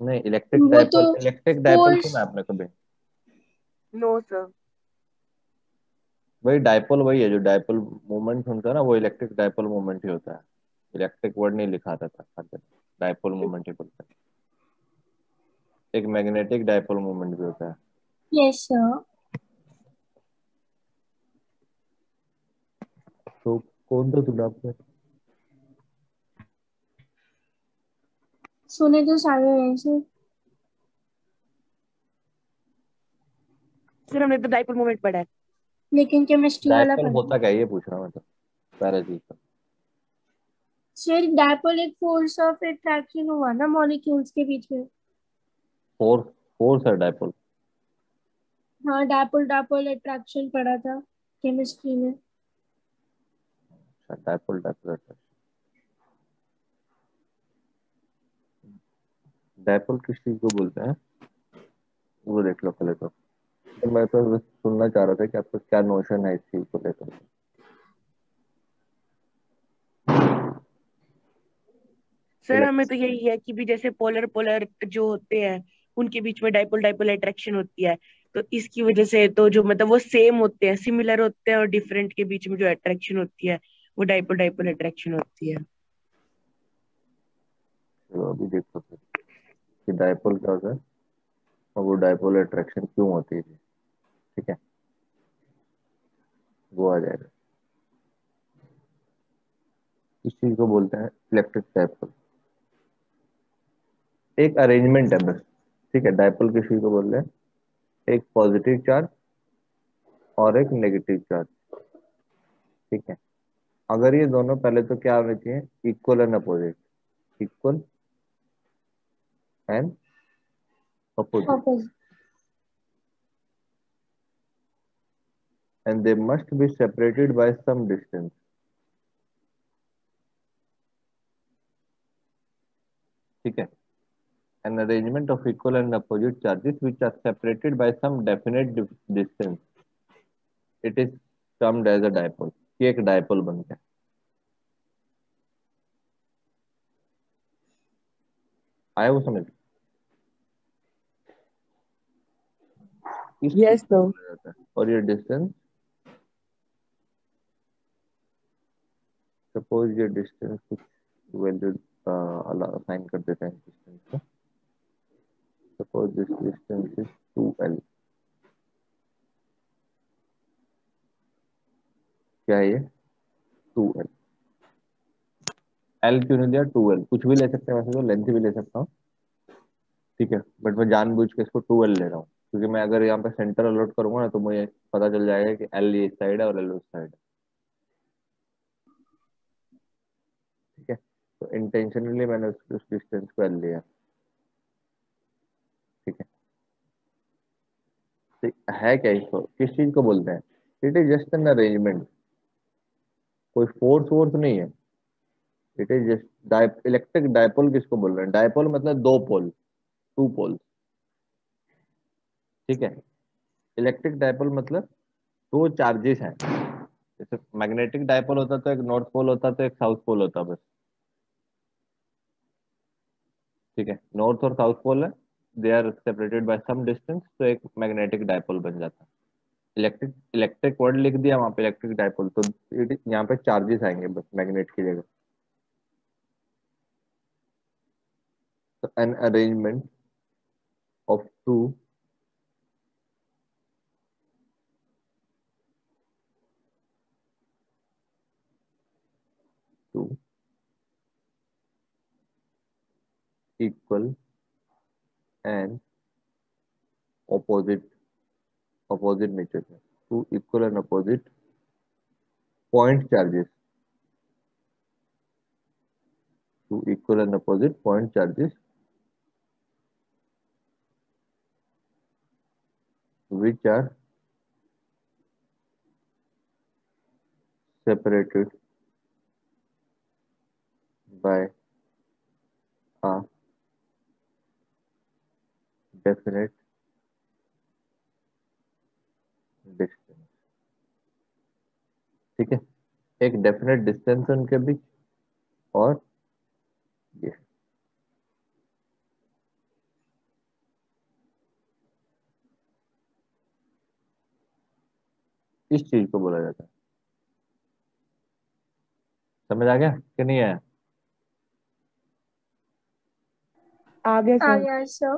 नहीं इलेक्ट्रिक वो डायपोल तो इलेक्ट्रिक डायपोल सुना आपने कभी नो सर वही डायपोल वही है जो डायपोल मूवमेंट होता है ना वो इलेक्ट्रिक डायपोल मूवमेंट ही होता है। इलेक्ट्रिक वर्ड नहीं लिखा था डायपोल मूवमेंट ही बोलते हैं। एक मैग्नेटिक डायपोल मूवमेंट भी होता है। यस सर तो कौन सा सुना आपने सुने तो सारे हैं सर सर हमने तो डाइपोल मोमेंट पढ़ा है। लेकिन केमिस्ट्री वाला पढ़ा? होता क्या है ये पूछ रहा हूँ मैं तो। सारा चीज़ का। सर डायपोल एक फोर्स ऑफ़ अट्रैक्शन हुआ ना मॉलिक्यूल्स के बीच में। फोर्स फोर्स है डायपोल हाँ डायपोल डायपोल अट्रैक्शन पढ़ा था केमिस्ट्री में। अच्छा डायपोल डायपोल डायपोल किस चीज़ को बोलते हैं वो देख लो पहले तो। तो मैं तो सुनना चाह रहा था कि आपका क्या नोशन है इस चीज़ को लेकर। सर हमें तो यही है कि भी जैसे पोलर पोलर जो होते हैं उनके बीच में डाइपोल डाइपोल अट्रैक्शन होती है। तो इसकी वजह से तो जो मतलब वो सेम होते हैं सिमिलर होते हैं और डिफरेंट के बीच में जो अट्रैक्शन होती है वो डाइपोल डाइपोल अट्रैक्शन होती है। चलो अभी देखो। कि डायपोल क्या होता है? और वो डायपोल अट्रैक्शन क्यों होती है? ठीक है? वो आ जाएगा। इस चीज़ को बोलते हैं इलेक्ट्रिक डायपोल एक अरेंजमेंट है बस। ठीक है? डायपोल किस चीज़ को बोल रहे हैं? एक पॉजिटिव चार्ज और एक नेगेटिव चार्ज ठीक है? अगर ये दोनों पहले तो क्या होने चाहिए? Equal and opposite equal and opposite opposite and they must be separated by some distance ठीक है an arrangement of equal and opposite charges which are separated by some definite distance it is termed as a dipole ये एक dipole बन गया आया वो समझ जाता है और ये डिस्टेंस सपोज़ ये डिस्टेंस कुछ वैल्यू असाइन कर देते हैं डिस्टेंस को suppose this distance is 2l क्या है ये? 2l l. क्यों नहीं दिया? 2l कुछ भी ले सकते हैं वैसे तो लेंथ भी ले सकता हूँ। ठीक है बट मैं जानबूझ के इसको 2l ले रहा हूँ। क्योंकि मैं अगर यहाँ पे सेंटर अलॉट करूँगा ना तो मुझे पता चल जाएगा कि एल ये साइड है और एल उस साइड है। ठीक है? तो इंटेंशनली मैंने उस, उस डिस्टेंस को एल लिया। ठीक है? तो है क्या इसको? किस चीज़ को बोलते हैं? It is just an arrangement कोई फोर्स वोर्स नहीं है। It is just electric dipole किसको बोल रहे हैं? डायपोल मतलब दो पोल टू पोल ठीक है? इलेक्ट्रिक डायपोल मतलब दो चार्जेस हैं। जैसे मैग्नेटिक डायपोल होता तो एक नॉर्थ पोल होता तो एक साउथ पोल होता बस। ठीक है? नॉर्थ और साउथ पोल है। They are separated by some distance तो एक मैग्नेटिक डायपोल बन जाता है। इलेक्ट्रिक इलेक्ट्रिक वर्ड लिख दिया वहाँ पे इलेक्ट्रिक डायपोल तो यहाँ पे चार्जेस आएँगे बस मैग्नेट की जगह। तो an arrangement of two two equal and opposite opposite nature है two equal and opposite point charges two equal and opposite point charges which are separated by a definite. Distance ठीक है? एक definite distance उनके बीच और ये। इस चीज़ को बोला जाता है। समझ आ गया कि नहीं आया? आ गया आ गया सर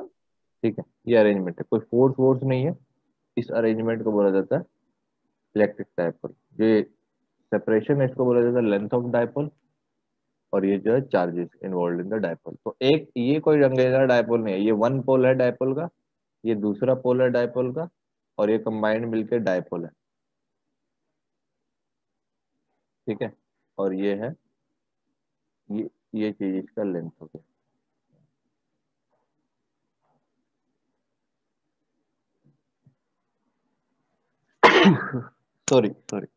ठीक है, ये अरेंजमेंट है। कोई फोर्स वोर्स नहीं है, इस अरेंजमेंट को बोला जाता है इलेक्ट्रिक डायपोल ये सेपरेशन है, इसको बोला जाता है लेंथ ऑफ़ डायपोल और ये जो है charges involve in the dipole तो एक, ये कोई रंगेदार डायपोल नहीं है, ये वन पोल है डायपोल का, ये दूसरा पोल है डायपोल का और ये कंबाइंड मिलकर डायपोल है। ठीक है? और ये है, ये ये चीज़ इसका लेंथ हो गया। सॉरी सॉरी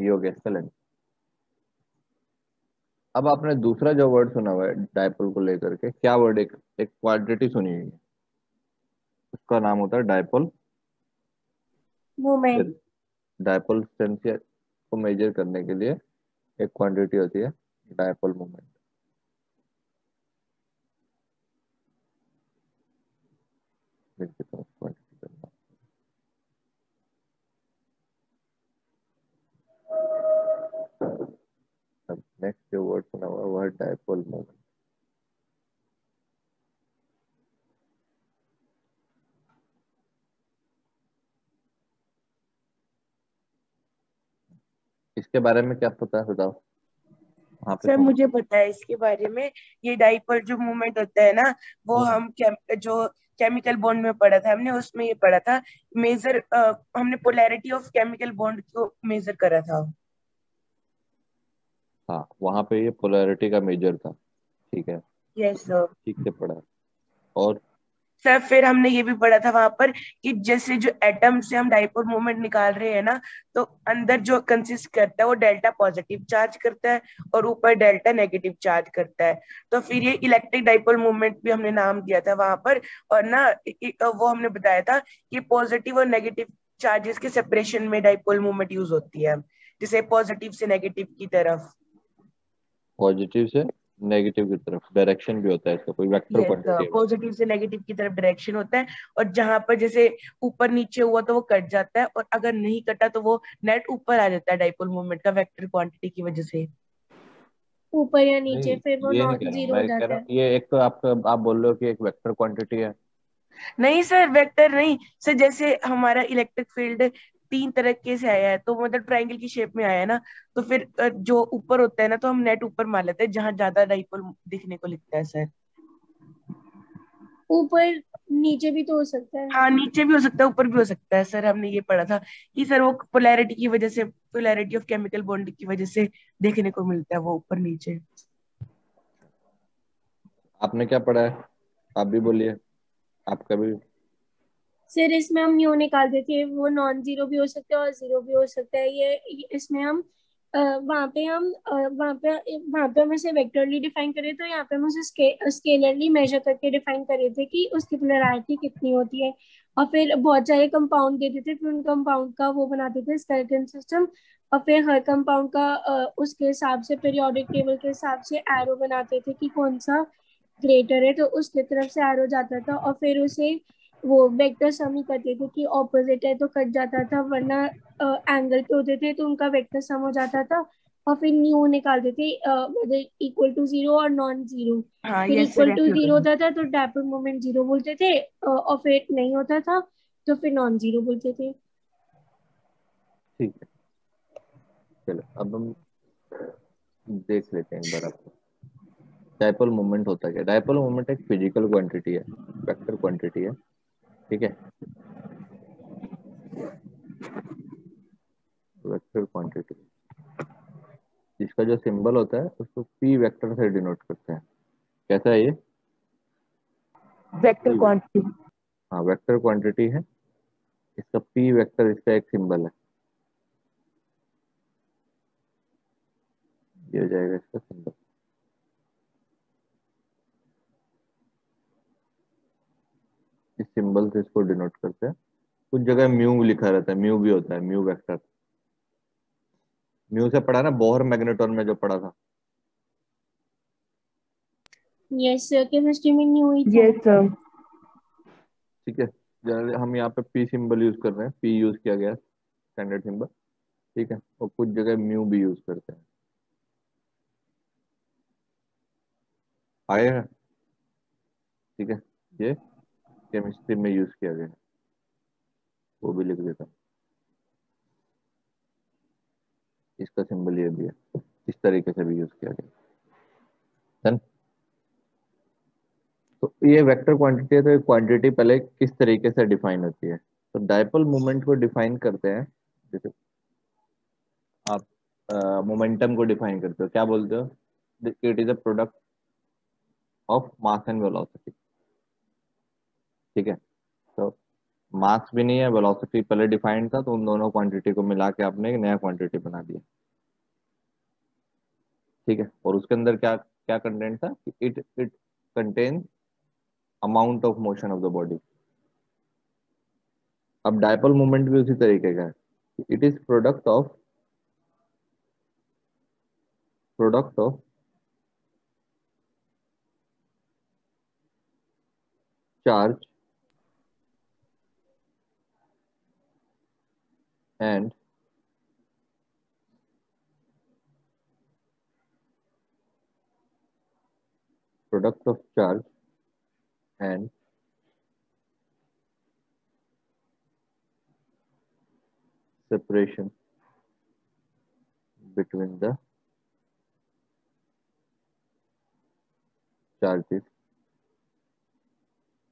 ये हो गया इसका अब आपने दूसरा जो वर्ड सुना हुआ है डायपोल को लेकर के क्या वर्ड एक एक क्वांटिटी सुनी हुई है? उसका नाम होता है डायपोल मोमेंट डायपोल स्ट्रेंथ को मेजर करने के लिए एक क्वांटिटी होती है डायपोल मोमेंट क्वांटिटी करना नेक्स्ट जो वर्ड सुना हुआ है वह डायपोल मोमेंट इसके बारे में क्या पता है बताओ सर मुझे पता है इसके बारे में। ये डाइपोल जो मूवमेंट होता है ना वो हम्म। हम केम, जो केमिकल बॉन्ड में पढ़ा था हमने उसमें ये पढ़ा था। मेजर हमने पोलैरिटी ऑफ़ केमिकल बॉन्ड को मेजर करा था। हाँ वहाँ पे ये पोलैरिटी का मेजर था ठीक है? यस सर ठीक से पढ़ा और? सर फिर हमने ये भी पढ़ा था वहाँ पर कि जैसे जो एटम से हम डाइपोल मोमेंट निकाल रहे हैं ना तो अंदर जो कंसिस्ट करता है वो डेल्टा पॉजिटिव चार्ज करता है और ऊपर डेल्टा नेगेटिव चार्ज करता है। तो फिर ये इलेक्ट्रिक डाइपोल मूवमेंट भी हमने नाम दिया था वहाँ पर और ना वो हमने बताया था कि पॉजिटिव और नेगेटिव चार्जेस के सेपरेशन में डाइपोल मूवमेंट यूज़ होती है जैसे पॉजिटिव से नेगेटिव की तरफ़। पॉजिटिव से नेगेटिव की तरफ़ डायरेक्शन भी होता है इसका कोई वेक्टर क्वांटिटी है। पॉजिटिव से नेगेटिव की तरफ़ डायरेक्शन होता है और जहाँ पर जैसे ऊपर नीचे हुआ तो वो कट जाता है और अगर नहीं कटा तो वो नेट ऊपर आ जाता है डाइपोल मूवमेंट का वेक्टर क्वांटिटी की वजह से। ऊपर या नीचे फिर वो नॉन ज़ीरो हो जाता है। ये एक तो आपका आप बोल रहे हो कि एक वेक्टर क्वांटिटी है। नहीं सर वेक्टर नहीं। सर जैसे हमारा इलेक्ट्रिक फ़ील्ड तीन तरीके से आया है तो मतलब ट्रायंगल की शेप में आया है ना तो फिर जो ऊपर होता है ना तो हम नेट ऊपर मान लेते हैं जहाँ ज़्यादा डाइपोल दिखने को लिखता है सर ऊपर नीचे भी तो हो सकता है। हाँ नीचे भी हो सकता है ऊपर भी हो सकता है सर हमने ये पढ़ा था कि सर वो पोलैरिटी की वजह से पोलैरिटी ऑफ़ केमिकल बॉन्ड की वजह से देखने को मिलता है वो ऊपर नीचे। आपने क्या पढ़ा है? आप भी बोलिए। आपका भी सर इसमें हम न्यू निकालते थे वो नॉन ज़ीरो भी हो सकता है और ज़ीरो भी हो सकता है। ये ये- इसमें हम वहाँ पे हम वहाँ पे वहाँ पे हम इसे वेक्टरली डिफाइन करें तो यहाँ पे हम उसे स्के, स्केलरली मेजर करके डिफाइन करे थे कि उसकी पोलैरिटी कितनी होती है। और फिर बहुत सारे कंपाउंड देते थे फिर उन कंपाउंड का वो बनाते थे स्केलेटन सिस्टम और फिर हर कंपाउंड का उसके हिसाब से पीरियोडिक टेबल के हिसाब से एरो बनाते थे कि कौन सा ग्रेटर है तो उसकी तरफ़ से एरो जाता था। और फिर उसे वो वेक्टर सम ही करते थे कि ऑपोजिट है तो कट जाता था वरना एंगल पे होते थे तो उनका वेक्टर सम हो जाता था और फिर न्यू निकालते थे इक्वल टू ज़ीरो और नॉन ज़ीरो हाँ फिर इक्वल टू ज़ीरो होता था तो डायपोल मोमेंट ज़ीरो बोलते थे और फिर नहीं होता था तो फिर नॉन ज़ीरो बोलते थे। ठीक है। चलो अब हम देख लेते हैं एक बार आपको। डायपोल मोमेंट होता क्या? डायपोल मोमेंट एक फ़िज़िकल क्वांटिटी है वेक्टर क्वांटिटी है। ठीक है। वेक्टर क्वांटिटी जिसका जो सिंबल होता है उसको पी वेक्टर से डिनोट करते हैं। कैसा है ये? वेक्टर क्वांटिटी हाँ वेक्टर क्वांटिटी है। इसका पी वेक्टर इसका एक सिंबल है। ये हो जाएगा इसका सिंबल इस सिंबल से इसको डिनोट करते हैं। कुछ जगह म्यू लिखा रहता है म्यू भी होता है म्यू वेक्टर म्यू से पढ़ा ना बोहर मैग्नेटॉन में जो पढ़ा था। यस केमिस्ट्री में न्यू ही था। यस सर ठीक है जनरली हम यहाँ पे पी सिंबल यूज़ कर रहे हैं। पी यूज़ किया गया स्टैंडर्ड सिंबल ठीक है और कुछ जगह म्यू भी यूज़ करते हैं। आए हैं। ठीक है ये केमिस्ट्री में यूज़ किया गया। वो भी लिख देता इसका सिंबल ये भी है। इस तरीके से भी यूज़ किया गया। डन तो ये वेक्टर क्वांटिटी है तो क्वांटिटी पहले किस तरीके से डिफाइन होती है? तो डायपोल मोमेंट को डिफाइन करते हैं। जैसे आप मोमेंटम को डिफाइन करते हो। क्या बोलते हो? It is a product of mass and velocity ठीक है? तो मास भी नहीं है वेलोसिटी पहले डिफाइंड था तो उन दोनों क्वांटिटी को मिला के आपने एक नया क्वांटिटी बना दिया। ठीक है? और उसके अंदर क्या क्या कंटेंट था? It it contain amount of motion of the body अब डायपल मूवमेंट भी उसी तरीके का है। It is product of product of charge and product of charge and separation between the charges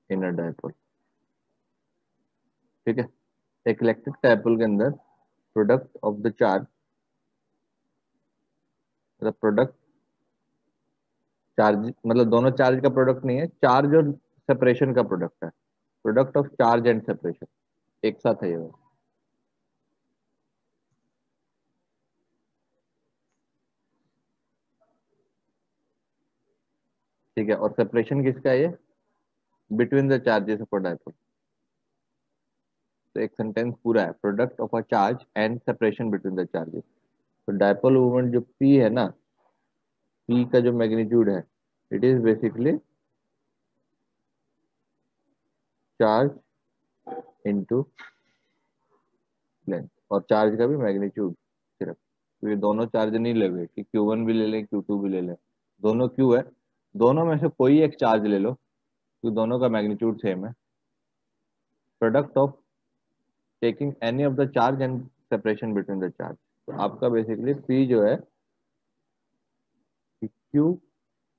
in a dipole ठीक है एक Electric dipole के अंदर प्रोडक्ट ऑफ़ द चार्ज मतलब प्रोडक्ट चार्ज मतलब दोनों चार्ज का प्रोडक्ट नहीं है चार्ज और सेपरेशन का प्रोडक्ट है। Product of charge and separation एक साथ है ये ठीक है, और सेपरेशन किसका है ये? Between the charges of dipole तो एक सेंटेंस पूरा है product of a charge and separation between the charges तो डायपोल मूवमेंट जो पी है ना पी का जो मैग्नीट्यूड है it is basically charge into length और चार्ज का भी मैग्नीट्यूड सिर्फ़। तो ये दोनों चार्ज नहीं ले हुए कि क्यू वन भी ले लें क्यू टू भी ले लें। दोनों क्यू है? दोनों में से कोई एक चार्ज ले लो, क्योंकि दोनों का मैग्नीट्यूड सेम है। Product of taking any of the charge and separation between the charge तो आपका बेसिकली पी जो है क्यू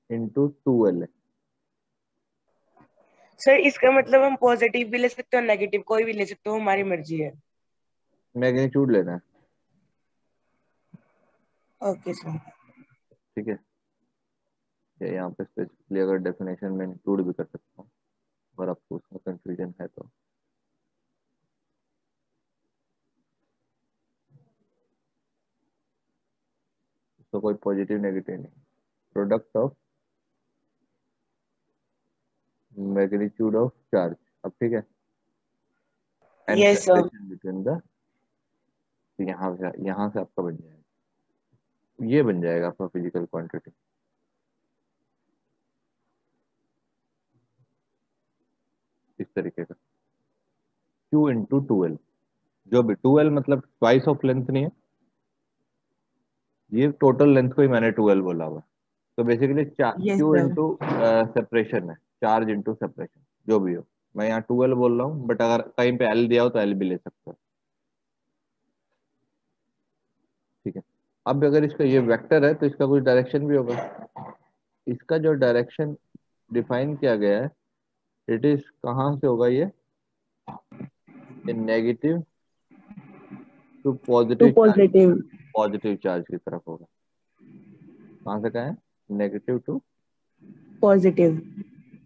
इंटू टू एल है। सर इसका मतलब हम पॉजिटिव भी ले सकते हो नेगेटिव कोई भी ले सकते हो हमारी मर्ज़ी है। मैग्नीट्यूड लेना है। ओके सर ठीक है। ये यहाँ पे स्पेसिफिकली अगर डेफिनेशन में इंक्लूड भी कर सकता हूँ अगर आपको उसमें कंफ्यूजन है तो। कोई पॉजिटिव नेगेटिव नहीं। Product of magnitude of charge अब ठीक है? Yes, बिटवीन द यहाँ से यहाँ से आपका बन जाएगा। ये बन जाएगा आपका फ़िज़िकल क्वांटिटी इस तरीके का। Q इंटू टूवेल्व जो भी टूवेल्व मतलब ट्वाइस ऑफ़ लेंथ नहीं है। ये टोटल लेंथ को ही मैंने टूवेल्व बोला हुआ तो बेसिकली क्यू इंटू सेपरेशन है। चार्ज इंटू सेपरेशन जो भी हो। मैं यहाँ टूवेल्व बोल रहा हूँ बट अगर कहीं पे एल दिया हो तो एल भी ले सकते हो। ठीक है। अब अगर इसका ये वेक्टर है तो इसका कुछ डायरेक्शन भी होगा। इसका जो डायरेक्शन डिफाइन किया गया है इट इज़ कहाँ से होगा ये? Negative to to positive positive positive charge की तरफ़ होगा। कहाँ से कहा? है नेगेटिव टू? पॉजिटिव।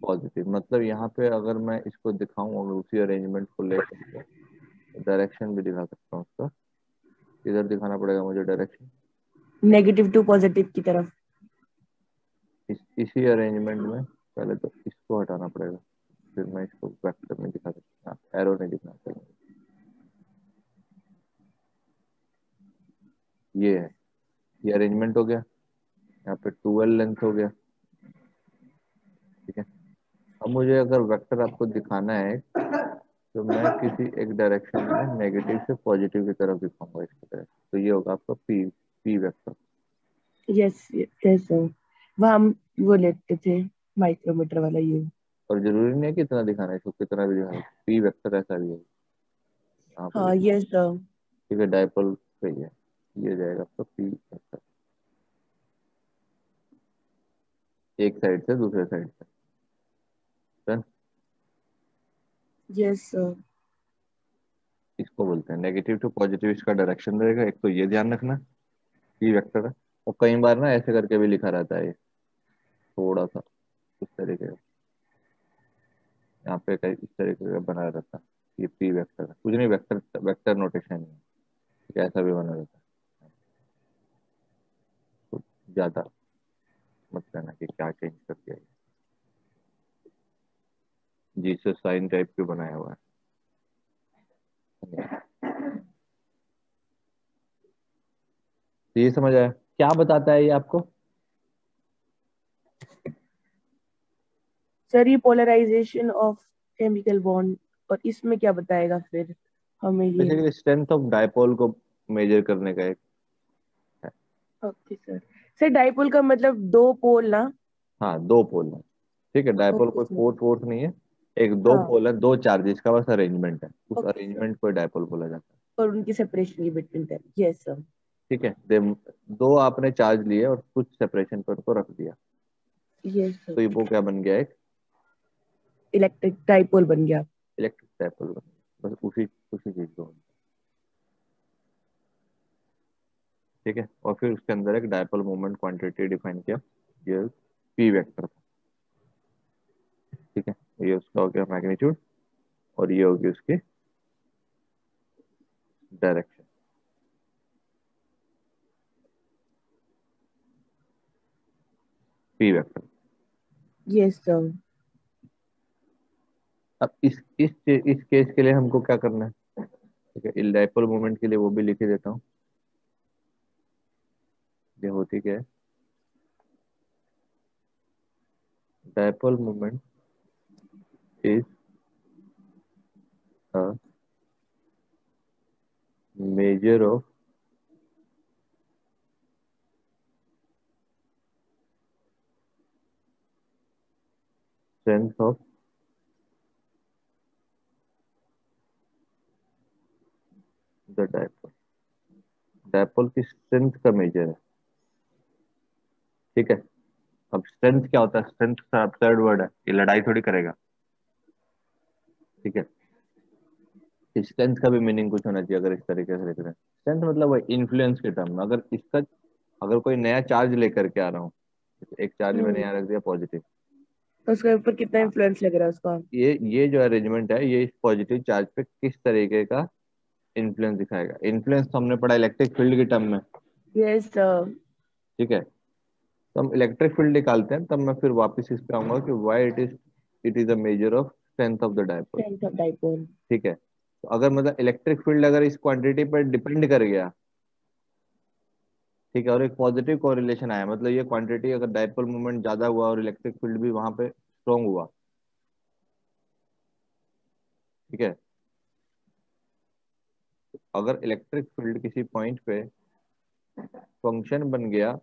पॉजिटिव। मतलब यहाँ पे अगर मैं इसको दिखाऊँ अगर उसी अरेंजमेंट को ले डायरेक्शन भी दिखा सकता हूँ उसका। इधर दिखाना पड़ेगा मुझे डायरेक्शन नेगेटिव टू पॉजिटिव की तरफ़। इस इसी अरेंजमेंट में पहले तो इसको हटाना पड़ेगा। फिर मैं इसको वेक्टर में दिखा सकता हूँ। एरो नहीं दिखना चाहिए। ये है ये अरेंजमेंट हो गया। यहाँ पे ट्वेल्व लेंथ हो गया। ठीक है? अब मुझे अगर वेक्टर आपको दिखाना है तो मैं किसी एक डायरेक्शन में नेगेटिव से पॉजिटिव की तरफ़ दिखाऊँगा इसकी तरह तो ये होगा आपका p p vector yes yes sir वह हम वो लेते थे माइक्रोमीटर वाला ये। और ज़रूरी नहीं है कि इतना दिखाना है इसको कितना भी दिखाना पी वेक्टर ऐसा भी है। हाँ यस सर ठीक है डायपोल सही है। ये जाएगा आपका पी वेक्टर एक साइड से दूसरे साइड से यस सर इसको बोलते हैं नेगेटिव टू पॉजिटिव इसका डायरेक्शन रहेगा। एक तो ये ध्यान रखना ये वेक्टर है। और कई बार ना ऐसे करके भी लिखा रहता है ये थोड़ा सा इस तरीके का। यहाँ पे कई इस तरीके का बना रहता है। ये पी वेक्टर है। कुछ नहीं वेक्टर वेक्टर नोटेशन है। ऐसा भी बना रहता है। ज़्यादा मत कहना कि क्या चेंज कर दिया जिसे साइन टाइप के बनाया हुआ है? तो ये समझ आया। क्या बताता है ये आपको? सर ये पोलराइजेशन ऑफ़ केमिकल बॉन्ड और इसमें क्या बताएगा फिर हमें ये? स्ट्रेंथ ऑफ़ डायपोल को मेजर करने का एक ओके सर सर डायपोल का मतलब दो पोल ना? हाँ दो पोल है ठीक है डायपोल कोई फोर्थ फोर्थ नहीं है। एक दो हाँ. पोल है दो चार्जेस का बस अरेंजमेंट है। उस अरेंजमेंट को डायपोल बोला जाता है। और उनकी सेपरेशन की बिटवीन देम यस सर ठीक है दे दो आपने चार्ज लिए और कुछ सेपरेशन पर उनको रख दिया। यस सर तो ये वो क्या बन गया एक? इलेक्ट्रिक डायपोल बन गया। इलेक्ट्रिक डायपोल बन गया। बस उसी उसी चीज़ को। ठीक है? और फिर उसके अंदर एक डायपोल मोमेंट क्वांटिटी डिफाइन किया। ये पी वेक्टर था। ठीक है? ये उसका हो गया मैग्नीट्यूड और ये होगी उसकी direction p vector yes sir अब इस इस इस केस के लिए हमको क्या करना है? ठीक है डाइपोल मोमेंट के लिए वो भी लिख देता हूँ। होती क्या है? Dipole movement is measure of strength of the dipole dipole की स्ट्रेंथ का मेजर है। ठीक है? अब स्ट्रेंथ क्या होता है? स्ट्रेंथ थर्ड वर्ड है ये लड़ाई थोड़ी करेगा। ठीक है? स्ट्रेंथ का भी मीनिंग कुछ होना चाहिए अगर इस तरीके से लिख रहे हैं। स्ट्रेंथ मतलब इन्फ्लुएंस के टर्म में अगर इसका अगर कोई नया चार्ज लेकर के आ रहा हूँ एक चार्ज मैंने यहाँ रख दिया पॉजिटिव तो उसके ऊपर कितना इन्फ्लुएंस लग रहा है उसका? ये ये जो अरेंजमेंट है ये इस पॉजिटिव चार्ज पे किस तरीके का इन्फ्लुएंस दिखाएगा? इन्फ्लुएंस तो हमने पढ़ा इलेक्ट्रिक फ़ील्ड के टर्म में। यस ठीक है? तो हम इलेक्ट्रिक फ़ील्ड निकालते हैं तब मैं फिर वापस इस पे आऊँगा कि why it is it is a measure of strength of the dipole strength of dipole ठीक है? तो अगर मतलब इलेक्ट्रिक फ़ील्ड अगर इस क्वांटिटी पर डिपेंड कर गया ठीक है और एक पॉजिटिव कोरिलेशन आया मतलब ये क्वांटिटी अगर डायपोल मूवमेंट ज़्यादा हुआ और इलेक्ट्रिक फ़ील्ड भी वहाँ पे स्ट्रॉन्ग हुआ ठीक है? अगर इलेक्ट्रिक फ़ील्ड किसी पॉइंट पे फ़ंक्शन बन गया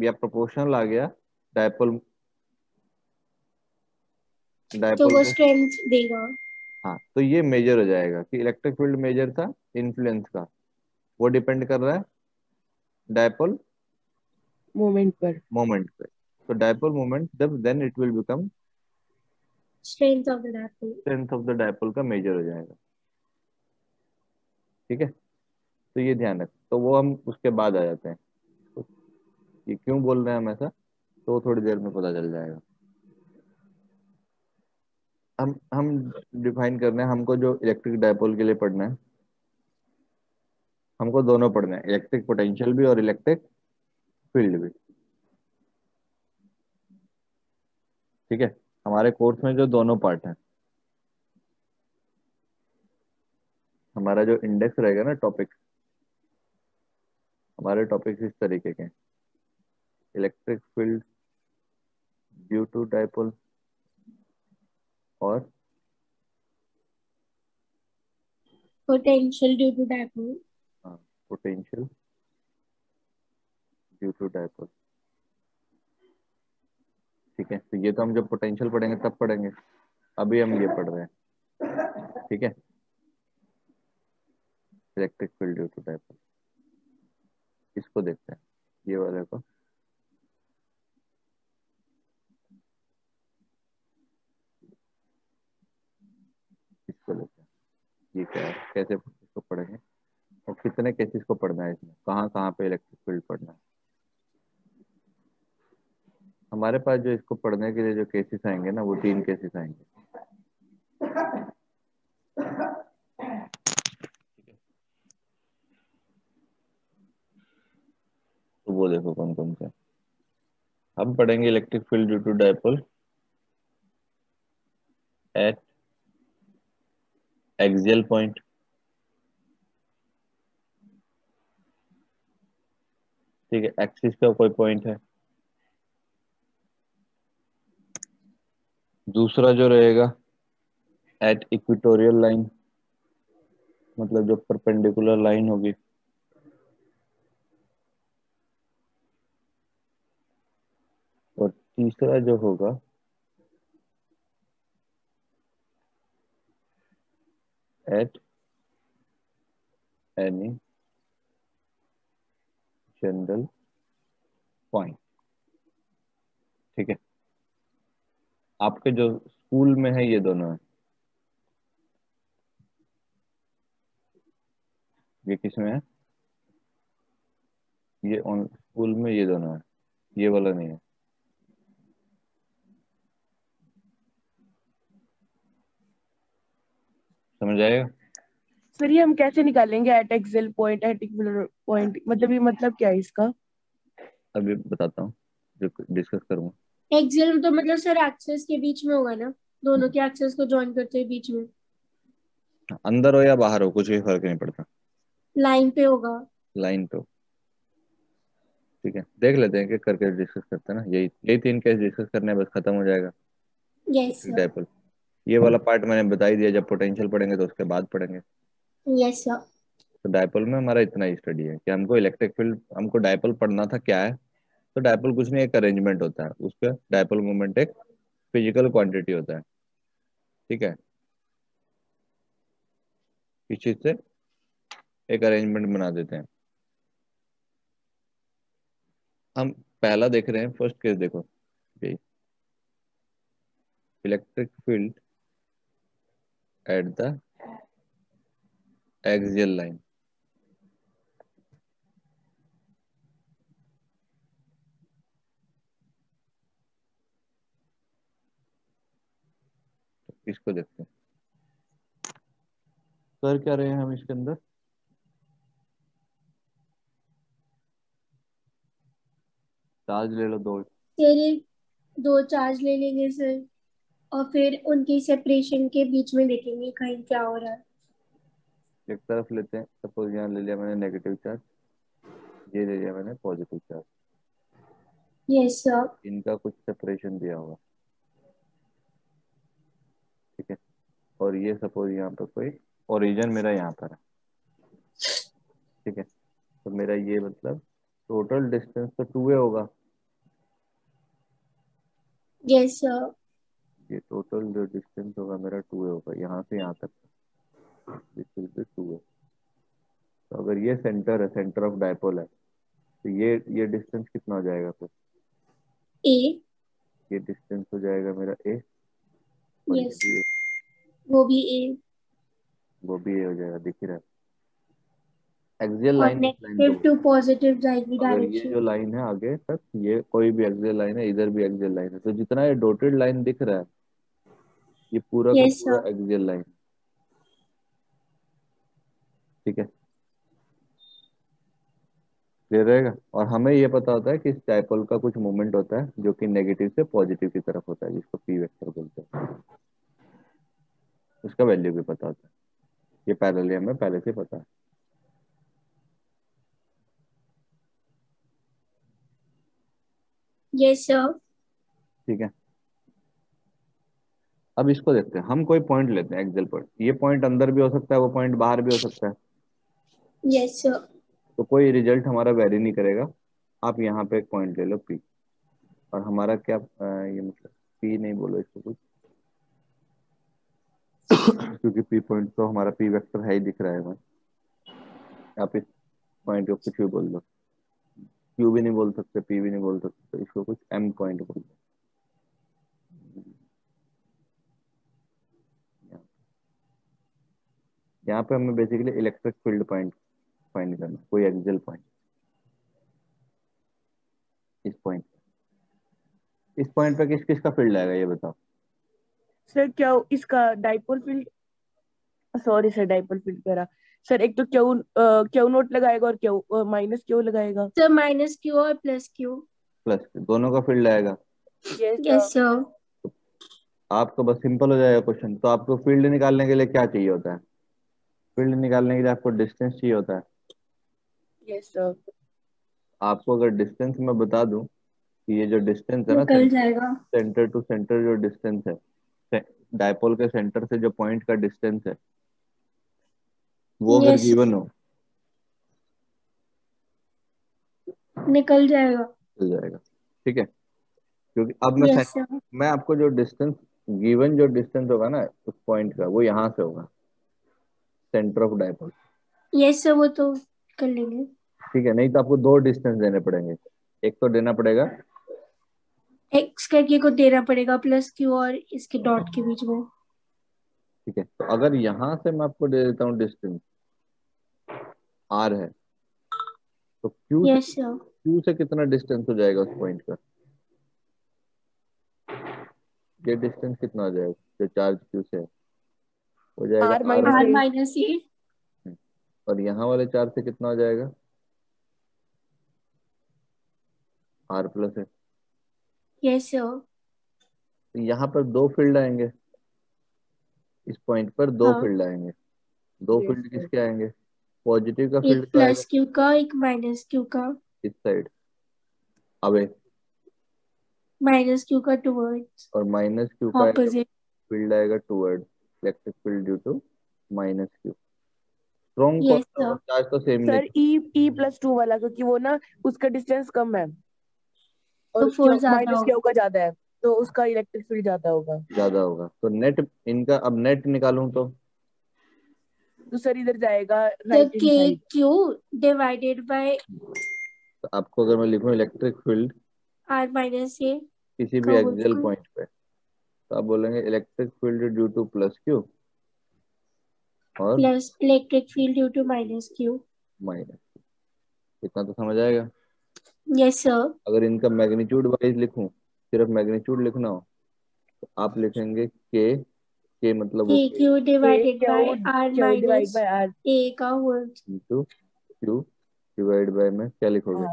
या प्रोपोर्शनल आ गया डायपोल तो वो स्ट्रेंथ देगा। हाँ तो ये मेजर हो जाएगा कि इलेक्ट्रिक फ़ील्ड मेजर था इन्फ्लुएंस का। वो डिपेंड कर रहा है डायपोल मोमेंट पर। मोमेंट पे। तो डायपोल मोमेंट जब then it will become strength of the dipole strength of the dipole का मेजर हो जाएगा। ठीक है? तो ये ध्यान रख। तो वो हम उसके बाद आ जाते हैं। ये क्यों बोल रहे हैं हम ऐसा तो थोड़ी देर में पता चल जाएगा। हम हम डिफाइन करना है, हमको जो इलेक्ट्रिक डायपोल के लिए पढ़ना है, हमको दोनों पढ़ना है इलेक्ट्रिक पोटेंशियल भी और इलेक्ट्रिक फ़ील्ड भी। ठीक है? हमारे कोर्स में जो दोनों पार्ट हैं, हमारा जो इंडेक्स रहेगा ना टॉपिक हमारे टॉपिक इस तरीके के electric field due to dipole और potential due to dipole. हाँ पोटेंशियल ड्यू टू डायपोल ठीक है तो ये तो हम जब पोटेंशियल पढ़ेंगे तब पढ़ेंगे। अभी हम ये पढ़ रहे हैं। ठीक है? Electric field due to dipole इसको देखते हैं। ये वाले को इसको लेते हैं ये क्या है कैसे इसको पढ़ेंगे? और कितने केसेस को पढ़ना है इसमें? कहाँ कहाँ पे इलेक्ट्रिक फ़ील्ड पढ़ना है? हमारे पास जो इसको पढ़ने के लिए जो केसेस आएँगे ना, वो तीन केसेस आएँगे। तो वो देखो कौन कौन से। हम पढ़ेंगे electric field due to dipole at axial point. ठीक है, एक्सिस का कोई पॉइंट है। दूसरा जो रहेगा एट इक्विटोरियल लाइन मतलब जो परपेंडिकुलर लाइन होगी। और तीसरा जो होगा एट एनी जनरल पॉइंट ठीक है। आपके जो स्कूल में है ये दोनों है। ये किसमें है? ये ऑन स्कूल में ये दोनों है। ये वाला नहीं है। समझ आएगा सर ये हम कैसे निकालेंगे at axial point at point मतलब ये मतलब क्या है इसका? अभी बताता हूँ डिस्कस करूँगा। एक्सियल तो मतलब सर एक्सेस के बीच में होगा ना? दोनों के एक्सेस को जॉइन करते हैं बीच में। अंदर हो या बाहर हो कुछ भी फ़र्क नहीं पड़ता। लाइन पे होगा। लाइन पे ठीक है देख लेते हैं कि करके डिस्कस करते हैं ना। यही यही तीन केस डिस्कस करने बस खत्म हो जाएगा। यस सर डायपोल ये वाला पार्ट मैंने बता ही दिया जब पोटेंशियल पढ़ेंगे तो उसके बाद पढ़ेंगे। यस सर तो डायपोल में हमारा इतना ही स्टडी है कि हमको इलेक्ट्रिक फ़ील्ड हमको डायपोल पढ़ना था क्या है? तो डायपोल कुछ नहीं एक अरेंजमेंट होता है। उसका डायपोल मोमेंट एक फ़िज़िकल क्वांटिटी होता है। ठीक है? इस चीज़ से एक अरेंजमेंट बना देते हैं। हम पहला देख रहे हैं फ़र्स्ट केस देखो। Electric field at the axial line. इसको देखते हैं। कर क्या रहे हैं हम इसके अंदर? चार्ज ले लो दो। दो चार्ज ले लेंगे सर। और फिर उनकी सेपरेशन के बीच में देखेंगे कहीं क्या हो रहा है। एक तरफ़ लेते हैं सपोज़ यहाँ ले लिया मैंने नेगेटिव चार्ज ये ले लिया मैंने पॉजिटिव चार्ज यस सर इनका कुछ सेपरेशन दिया होगा ठीक है? और ये सपोज़ यहाँ पर कोई ओरिजिन मेरा यहाँ पर है। ठीक है? तो मेरा ये मतलब टोटल डिस्टेंस तो टू वे होगा। यस सर ये टोटल जो डिस्टेंस होगा मेरा टू ए होगा यहाँ से यहाँ तक this will be two way तो अगर ये सेंटर है सेंटर ऑफ़ डायपोल है तो ये ये डिस्टेंस कितना हो जाएगा फिर? ए ये डिस्टेंस हो जाएगा मेरा ए यस वो भी ए वो भी ए हो जाएगा दिख रहा है। Axial line negative to positive जाएगी अगर ये जो लाइन है आगे तक ये कोई भी एक्सियल लाइन है इधर भी एक्सियल लाइन है। तो जितना ये डॉटेड लाइन दिख रहा है ये पूरा का Yes, पूरा एक्सियल लाइन ठीक है? क्लियर रहेगा? और हमें ये पता होता है कि इस डायपोल का कुछ मूवमेंट होता है जो कि नेगेटिव से पॉजिटिव की तरफ़ होता है जिसको पी वेक्टर बोलते हैं। उसका वैल्यू भी पता होता है। ये पैरेलल हमें पहले से पता है। यस सर ठीक है? अब इसको देखते हैं। हम कोई पॉइंट लेते हैं एक्सेल पॉइंट ये पॉइंट अंदर भी हो सकता है वो पॉइंट बाहर भी हो सकता है। यस सर तो कोई रिज़ल्ट हमारा वेरी नहीं करेगा। आप यहाँ पे एक पॉइंट ले लो पी और हमारा क्या अ, ये मतलब पी नहीं बोलो इसको कुछ। क्योंकि पी पॉइंट तो हमारा पी वेक्टर है ही दिख रहा है आप इस पॉइंट को कुछ भी बोल दो। क्यू भी नहीं बोल सकते पी भी नहीं बोल सकते इसको कुछ एम पॉइंट बोल दो। यहाँ पे हमें basically electric field point find करना कोई एक्सेल पॉइंट इस पॉइंट इस पॉइंट पे किस किस का फ़ील्ड आएगा ये बताओ। सर क्या इसका dipole field sorry sir dipole field कह रहा। सर एक तो क्यू क्यू नोट लगाएगा और क्यू माइनस क्यू लगाएगा? सर माइनस क्यू और प्लस क्यू प्लस दोनों का फ़ील्ड आएगा। यस यस सर आपको बस सिंपल हो जाएगा क्वेश्चन तो आपको फ़ील्ड निकालने के लिए क्या चाहिए होता है? फ़ील्ड निकालने के लिए आपको डिस्टेंस चाहिए होता है। यस सर आपको अगर डिस्टेंस मैं बता दूँ कि ये जो डिस्टेंस है ना निकल जाएगा। सेंटर टू सेंटर जो डिस्टेंस है डायपोल के सेंटर से जो पॉइंट का डिस्टेंस है वो अगर Yes. गिवन हो निकल जाएगा। चल जाएगा। ठीक है? क्योंकि अब मैं सर मैं आपको जो डिस्टेंस गिवन जो डिस्टेंस होगा ना उस पॉइंट का वो यहाँ से होगा। Centre of dipole yes sir वो तो कर लेंगे। ठीक है नहीं तो आपको दो डिस्टेंस देने पड़ेंगे। एक तो देना पड़ेगा। एक्स करके को देना पड़ेगा प्लस क्यू और इसके डॉट के बीच में। ठीक है तो अगर यहाँ से मैं आपको दे देता हूँ डिस्टेंस आर है तो क्यू यस सर क्यू से कितना डिस्टेंस हो जाएगा उस पॉइंट का? ये डिस्टेंस कितना हो जाएगा? जो चार्ज क्यू से है। हो जाएगा आर माइनस ये और यहाँ वाले चार से कितना हो जाएगा? आर प्लस है यस सर तो यहाँ पर दो फ़ील्ड आएँगे। इस पॉइंट पर दो हाँ। फ़ील्ड आएँगे। दो Yes, फ़ील्ड किसके आएँगे? पॉजिटिव का फ़ील्ड प्लस क्यू का एक माइनस क्यू का। इस साइड। अबे माइनस क्यू का टूवर्ड्स और माइनस क्यू का फ़ील्ड आएगा toward electric field due to minus q strong Yes, sir. Charge तो सेम सर नहीं ई ई प्लस टू वाला क्योंकि वो ना उसका डिस्टेंस कम है। तो और ज़्यादा माइनस होगा। क्यू का ज़्यादा है। तो उसका इलेक्ट्रिक फ़ील्ड ज़्यादा होगा। ज़्यादा होगा। तो नेट इनका अब नेट निकालूं तो? तो सर इधर जाएगा तो के क्यू डिवाइडेड बाय तो आपको अगर मैं लिखूं electric field r minus a किसी भी एक्सियल पॉइंट पे। तो आप बोलेंगे electric field due to plus q और plus electric field due to minus q minus इतना तो समझ आएगा? यस सर अगर इनका मैग्नीट्यूड वाइज लिखूं सिर्फ़ मैग्नीट्यूड लिखना हो तो आप लिखेंगे के के मतलब k q divided by r minus a का whole into q divide by में क्या लिखोगे?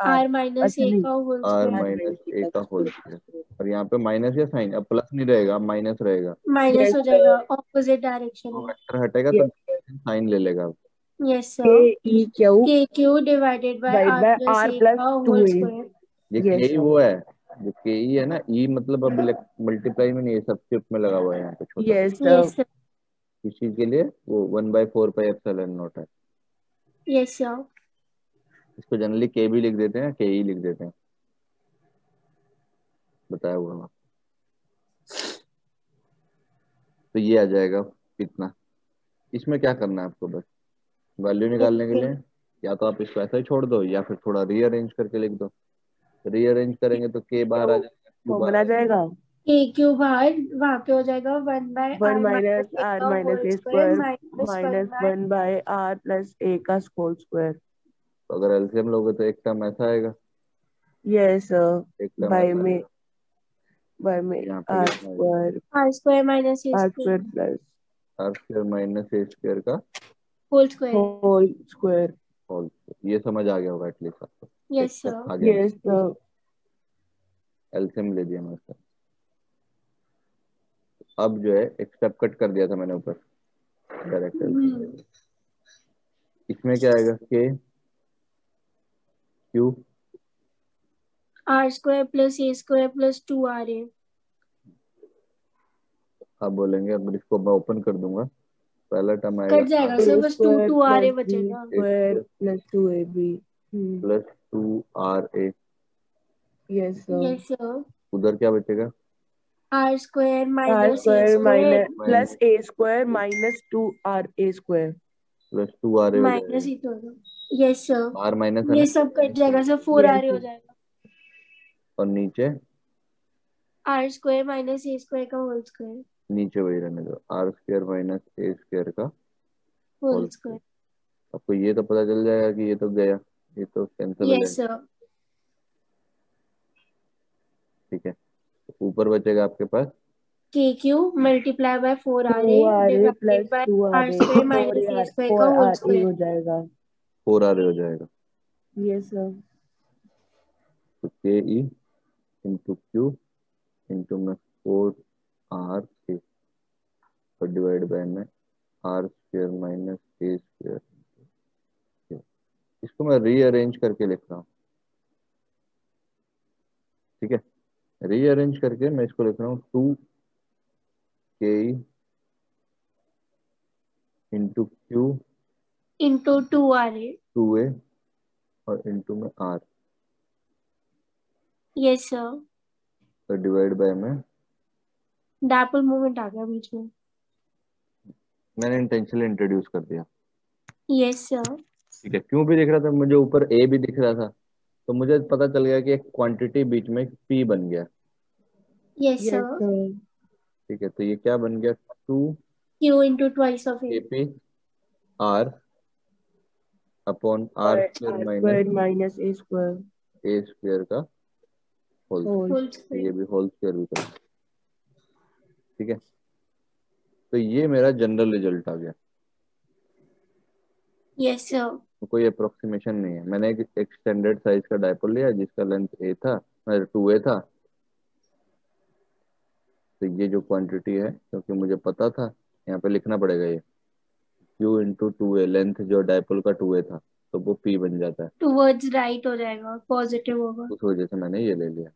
आर माइनस अच्छा ए का whole r square. Minus a का होल स्क्वायर। और यहाँ पे माइनस या साइन अब प्लस नहीं रहेगा माइनस रहेगा। माइनस हो जाएगा ऑपोजिट डायरेक्शन में वेक्टर हटेगा तो साइन ले लेगा। Yes sir e q k q divided by r plus R a plus का 2A. ये के वो है जो के ई है ना ई मतलब अब मल्टीप्लाई में नहीं है सब्सक्रिप्ट में लगा हुआ है यहाँ पे छोटा। यस सर इस चीज़ के लिए वो one by four pi epsilon naught है। यस सर इसको जनरली के भी लिख देते हैं के ई लिख देते हैं। बताया हुआ मैं तो ये आ जाएगा इतना। इसमें क्या करना है आपको बस? वैल्यू निकालने के लिए? या तो आप इसको ऐसा ही छोड़ दो या फिर थोड़ा रीअरेंज करके लिख दो। रीअरेंज करेंगे तो के बाहर आ जाएगा जाएगा। के क्यू बाहर वहाँ पे हो जाएगा one by one minus r minus a square minus one by r plus a का होल स्क्वायर तो अगर एलसीएम लोगे तो एक टर्म ऐसा आएगा। यस एक टर्म बाय में बाय में r square r square minus a square plus r square minus a square का whole square whole square whole ये समझ आ गया होगा एटलीस्ट आपको। Yes sir yes sir LCM ले दिया मैंने उसका। अब जो है एक स्टेप कट कर दिया था मैंने ऊपर। Direct hmm. इसमें क्या आएगा? K q r square plus a square plus two r a आप बोलेंगे। अगर इसको मैं ओपन कर दूँगा। पहला टर्म आएगा कट जाएगा सर बस टू टू आर ए बचेगा। Square plus two a b plus two r a yes sir yes sir उधर क्या बचेगा? R square minus square plus a square minus two r a square plus two r a minus ही तो yes sir are minus ये? सब cut जाएगा sir four R A हो जाएगा। और नीचे? R square minus a square का whole square नीचे वही रहने दो। R square minus a square का होल स्क्वायर आपको ये तो पता चल जाएगा कि ये तो गया। ये तो कैंसिल हो यस सर ठीक है। ऊपर बचेगा आपके पास। K q multiply by four r a plus two r r square minus a square का होल स्क्वायर हो जाएगा। फोर आर हो जाएगा। यस सर तो के ई क्यू इंटू में फोर आर और डिवाइड बाय में r square minus a square इसको मैं रीअरेंज करके लिख रहा हूँ। ठीक है? रीअरेंज करके मैं इसको लिख रहा हूँ two k into q into two r a two a और इंटू में आर यस सर और डिवाइड बाय में डायपोल मूवमेंट आ गया बीच में। मैंने इंटेंशनली इंट्रोड्यूस कर दिया। यस सर ठीक है क्यों भी दिख रहा था? मुझे ऊपर ए भी दिख रहा था। तो मुझे पता चल गया कि एक क्वांटिटी बीच में पी बन गया। यस सर ठीक है तो ये क्या बन गया? Two q into twice of a p r upon r square minus a square a square का होल तो ये भी होल स्क्वायर भी कर ठीक है? तो ये मेरा जनरल रिज़ल्ट आ गया। यस yes, सर कोई अप्रोक्सीमेशन नहीं है। मैंने एक, एक स्टैंडर्ड साइज़ का डायपोल लिया जिसका लेंथ ए था टू ए था। तो ये जो क्वांटिटी है क्योंकि मुझे पता था यहाँ पे लिखना पड़ेगा ये। Q into two a length जो डायपोल का टू ए था तो वो पी बन जाता है। टुवर्ड्स राइट हो जाएगा पॉजिटिव होगा। उस वजह से मैंने ये ले लिया।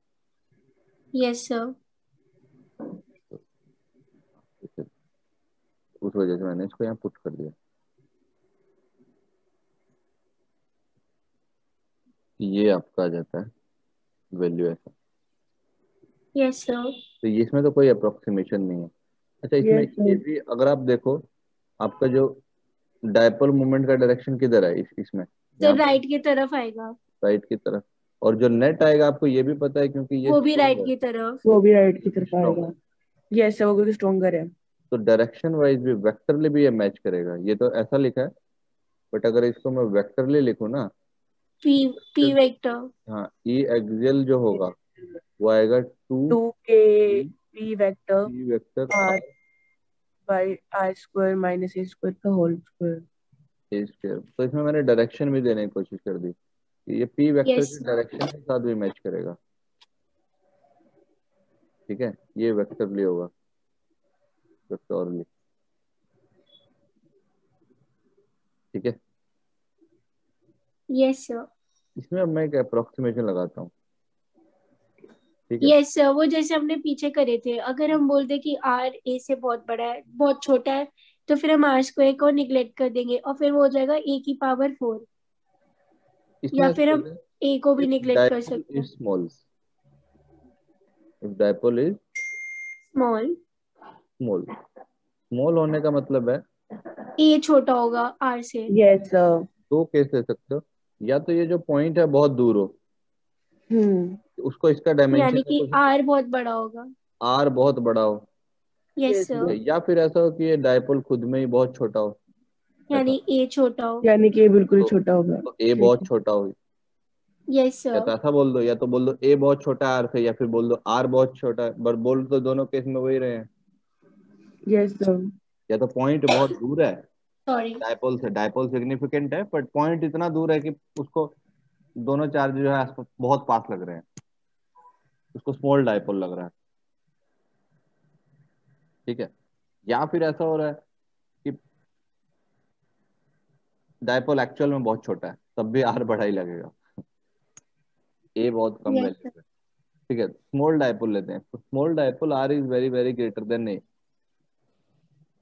यस सर उस वजह से मैंने इसको यहाँ पुट कर दिया। ये आपका आ जाता है वैल्यू ऐसा। यस सर तो ये इसमें तो कोई अप्रोक्सीमेशन नहीं है। अच्छा इसमें Yes, ये भी अगर आप देखो आपका जो डायपोल मूवमेंट का डायरेक्शन किधर है इस, इसमें? सर राइट की तरफ़ आएगा। राइट की तरफ़। और जो नेट आएगा आपको ये भी पता है क्योंकि ये वो भी राइट की तरफ़। वो भी राइट की तरफ़ आएगा। यस सर वो क्योंकि स्ट्रॉन्गर है। तो डायरेक्शन वाइज भी वेक्टरली भी ये मैच करेगा। ये तो ऐसा लिखा है बट अगर इसको मैं वेक्टरली लिखूं ना पी पी वेक्टर हाँ ई एक्सियल जो होगा वो आएगा two two k p vector e vector r by r square minus a square का होल स्क्वायर। A square. तो इसमें मैंने डायरेक्शन भी देने की कोशिश कर दी। कि ये पी वेक्टर Yes, की डायरेक्शन के साथ भी मैच करेगा। ठीक है? ये वेक्टरली होगा। वेक्टरली ठीक है? यस सर इसमें अब मैं एक अप्रोक्सीमेशन लगाता है। यस सर वो जैसे हमने पीछे करे थे अगर हम बोलते कि आर ए से बहुत बड़ा है बहुत छोटा है तो फिर हम आर स्क्वायर को निग्लेक्ट कर देंगे और फिर वो हो जाएगा ए की पावर फोर इसमें या फिर हम ए को भी निग्लेक्ट कर सकते हैं। small if dipole is small small small होने का मतलब है ए छोटा होगा आर से। यस सर दो केस ले सकते हो या तो ये जो पॉइंट है बहुत दूर हो। हम्म। उसको इसका डायमेंशन यानी कि आर बहुत बड़ा होगा। आर बहुत बड़ा हो। यस सर या फिर ऐसा हो कि ये डायपोल खुद में ही बहुत छोटा हो। यानी ए छोटा हो। यानी कि ये बिल्कुल ही तो- छोटा होगा। तो ए बहुत छोटा हो। यस तो सर ऐसा बोल दो या तो बोल दो ए बहुत छोटा आर से या फिर बोल दो आर बहुत छोटा है। पर बोल तो दोनों केस में वही रहे हैं। यस सर या तो पॉइंट बहुत दूर है। सॉरी डायपोल से डायपोल सिग्निफिकेंट है बट पॉइंट इतना दूर है कि उसको दोनों चार्ज जो है बहुत पास लग रहे हैं। उसको स्मॉल डायपोल लग रहा है। ठीक है? या फिर ऐसा हो रहा है कि डायपोल एक्चुअल में बहुत छोटा है तब भी आर बड़ा ही लगेगा। ए बहुत कम वैल्यू है। ठीक है स्मॉल डायपोल लेते हैं। Small dipole r is very very greater than a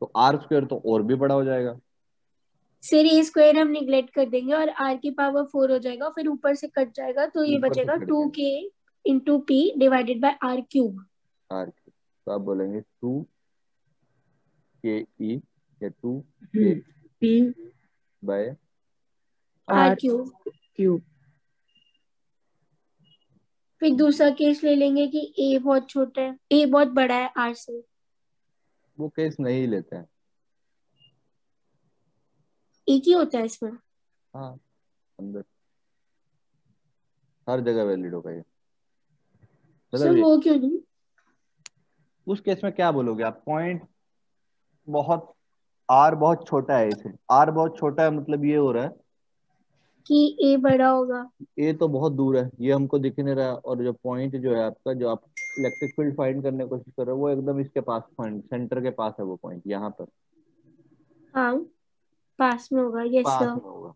तो आर स्क्वायर तो और भी बड़ा हो जाएगा। सर ये स्क्वायर हम निगलेक्ट कर देंगे और आर की पावर फोर हो जाएगा फिर ऊपर से कट जाएगा तो ये बचेगा two k into p divided by r cube r cube तो आप बोलेंगे टू के ई या two p by r cube cube फिर दूसरा केस ले लेंगे कि ए बहुत छोटा है ए बहुत बड़ा है आर से। वो केस नहीं लेते हैं। एक ही होता है इसमें। हाँ अंदर। हर जगह वैलिड होगा ये। सर मतलब वो क्यों नहीं? उस केस में क्या बोलोगे आप? पॉइंट बहुत आर बहुत छोटा है इसे। आर बहुत छोटा है मतलब ये हो रहा है। कि ए बड़ा होगा। ए तो बहुत दूर है। ये हमको दिख नहीं रहा। और जो पॉइंट जो है आपका जो आप इलेक्ट्रिक फ़ील्ड फाइंड करने की कोशिश कर रहे हो वो एकदम इसके पास पॉइंट सेंटर के पास है वो पॉइंट यहाँ पर। हाँ पास में होगा। यस पास सर में होगा।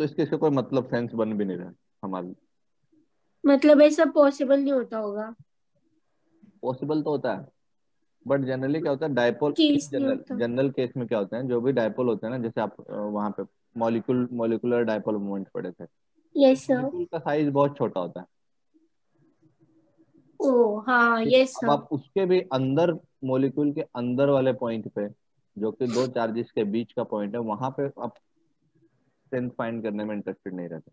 तो इसके इसका कोई मतलब सेंस बन भी नहीं रहा हमारे मतलब ऐसा पॉसिबल नहीं होता होगा। पॉसिबल तो होता है बट जनरली क्या होता है डायपोल जनरल जनरल केस में क्या होता है जो भी डायपोल होते हैं ना जैसे आप वहाँ पे मॉलिक्यूल मॉलिकुलर डायपोल मोमेंट पढ़े थे। यस सर का साइज़ बहुत छोटा होता है। ओ हाँ यस सर आप उसके भी अंदर मॉलिक्यूल के अंदर वाले पॉइंट पे जो कि दो चार्जेस के बीच का पॉइंट है वहाँ पे आप स्ट्रेंथ फाइंड करने में इंटरेस्टेड नहीं रहते।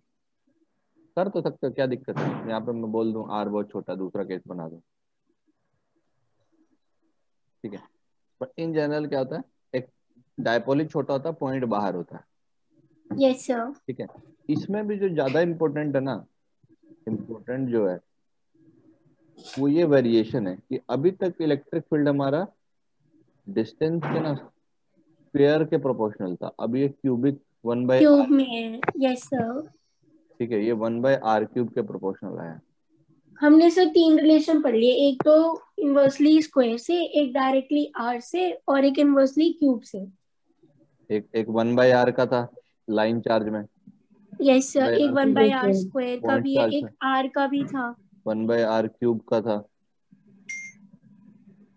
कर तो सकते हो क्या दिक्कत है? यहाँ पे मैं बोल दूँ आर बहुत छोटा दूसरा केस बना दूँ। ठीक है। बट इन जनरल क्या होता है? एक डायपोल ही छोटा होता है पॉइंट बाहर होता है। यस सर ठीक है। इसमें भी जो ज़्यादा इम्पोर्टेंट है ना इम्पोर्टेंट जो है वो ये वेरिएशन है कि अभी तक इलेक्ट्रिक फ़ील्ड हमारा डिस्टेंस के ना स्क्वेयर के प्रोपोर्शनल था। अब ये क्यूबिक वन बाय क्यूब में यस सर ठीक है ये वन बाय आर क्यूब के प्रोपोर्शनल आया हमने सर तीन रिलेशन पढ़ लिए एक तो इनवर्सली स्क्वायर से एक डायरेक्टली आर से और एक इनवर्सली क्यूब से। एक एक वन बाय आर का था लाइन चार्ज में। यस सर एक वन बाय आर स्क्वायर का भी है है। एक आर का भी था। वन बाय आर क्यूब का था।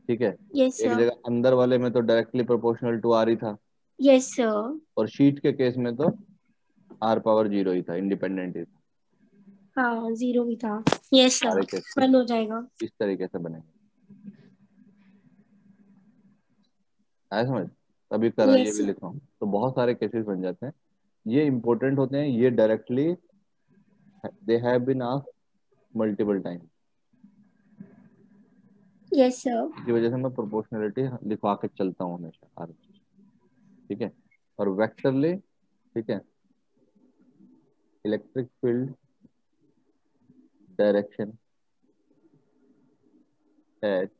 ठीक है एक सर जगह अंदर वाले में तो डायरेक्टली प्रोपोर्शनल टू आर ही था। यस सर और शीट के केस में तो आर पावर ज़ीरो ही था इंडिपेंडेंट ही था। हाँ ज़ीरो भी था। यस सारे वन हो जाएगा। इस तरीके से बनेंगे। आया समझ? अभी करा Yes, ये भी लिखा हूँ। तो बहुत सारे केसेस बन जाते हैं। ये इंपॉर्टेंट होते हैं ये directly they have been asked multiple time yes sir इसी वजह से मैं प्रोपोर्शनलिटी लिखवा के चलता हूँ हमेशा ठीक है? और वेक्टरली ठीक है? Electric field direction at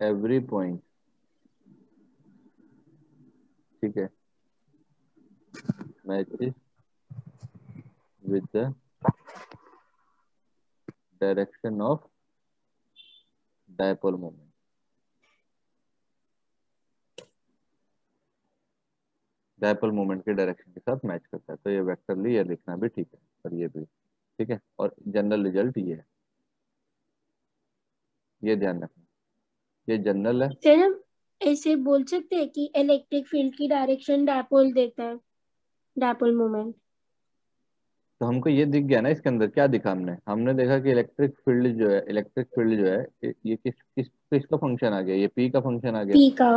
every point ठीक है? Matches with the direction of dipole moment dipole moment के डायरेक्शन के साथ मैच करता है। तो ये वेक्टरली ये लिखना भी ठीक है और ये भी ठीक है? और जनरल रिज़ल्ट ये है। ये ध्यान रखना। ये जनरल है। सर हम ऐसे बोल सकते हैं कि इलेक्ट्रिक फ़ील्ड की डायरेक्शन डायपोल देता है डायपोल मोमेंट तो हमको ये दिख गया ना इसके अंदर क्या दिखा हमने? हमने देखा कि इलेक्ट्रिक फ़ील्ड जो है इलेक्ट्रिक फ़ील्ड जो है ये ये किस किस किसका फ़ंक्शन आ गया? ये पी का फ़ंक्शन आ गया। पी का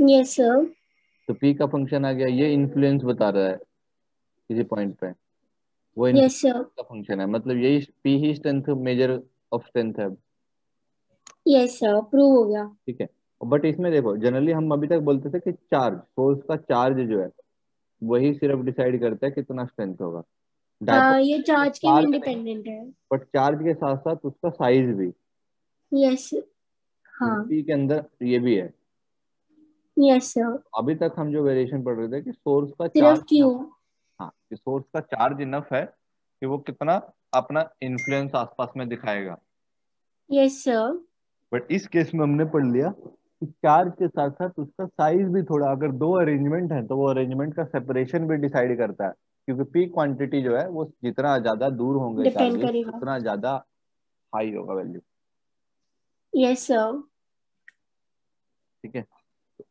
यस सर तो पी का फ़ंक्शन आ गया ये इन्फ्लुएंस बता रहा है किसी पॉइंट पे। वो सर का फ़ंक्शन है मतलब यही पी ही स्ट्रेंथ मेजर ऑफ़ स्ट्रेंथ है। यस सर प्रूव हो गया। ठीक है। बट इसमें देखो जनरली हम अभी तक बोलते थे कि चार्ज फोर्स का चार्ज जो है वही सिर्फ़ डिसाइड करता है कितना स्ट्रेंथ होगा। हाँ ये चार्ज के। इंडिपेंडेंट है। बट चार्ज के साथ साथ उसका साइज़ भी। यस हाँ। पी के अंदर ये भी है। यस सर अभी तक हम जो वेरिएशन पढ़ रहे थे कि सोर्स का सिर्फ़ चार्ज क्यू हाँ कि सोर्स का चार्ज इनफ है कि वो कितना अपना इन्फ्लुएंस आसपास में दिखाएगा। यस सर बट इस केस में हमने पढ़ लिया कि चार्ज के साथ साथ उसका साइज़ भी थोड़ा अगर दो अरेंजमेंट है तो वो अरेंजमेंट का सेपरेशन भी डिसाइड करता है। क्योंकि पी क्वांटिटी जो है वो जितना ज़्यादा दूर होंगे चार्जेस उतना ज़्यादा हाई होगा वैल्यू यस सर ठीक है?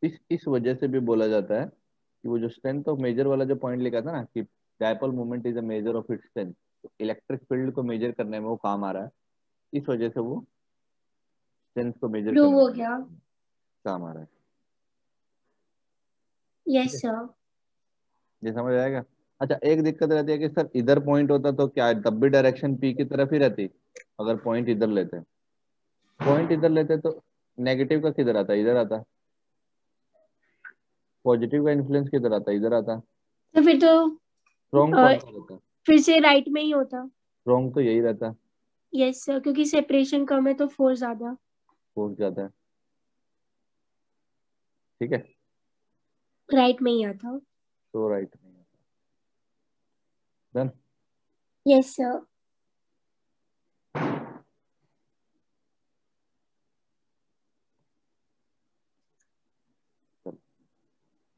इस इस वजह से भी बोला जाता है कि वो जो स्ट्रेंथ ऑफ़ मेजर वाला जो पॉइंट लिखा था ना कि dipole moment is a measure of its strength तो इलेक्ट्रिक फ़ील्ड को मेजर करने में वो काम आ रहा है इस वजह से वो स्ट्रेंथ को मेजर प्रूव हो गया। काम आ रहा है। यस सर ये समझ आएगा? अच्छा एक दिक्कत रहती है कि सर इधर पॉइंट होता तो क्या तब भी डायरेक्शन पी की तरफ़ ही रहती अगर पॉइंट इधर लेते। पॉइंट इधर लेते तो नेगेटिव का किधर आता? इधर आता। पॉजिटिव का इन्फ्लुएंस किधर आता? इधर आता। तो फिर तो और- कौन सा रहता? फिर से राइट में ही होता। रॉन्ग तो यही रहता। यस सर क्योंकि सेपरेशन कम है तो फोर्स ज़्यादा। फोर्स ज़्यादा। है ठीक है। राइट में ही आता। तो राइट नहीं आता। डन यस सर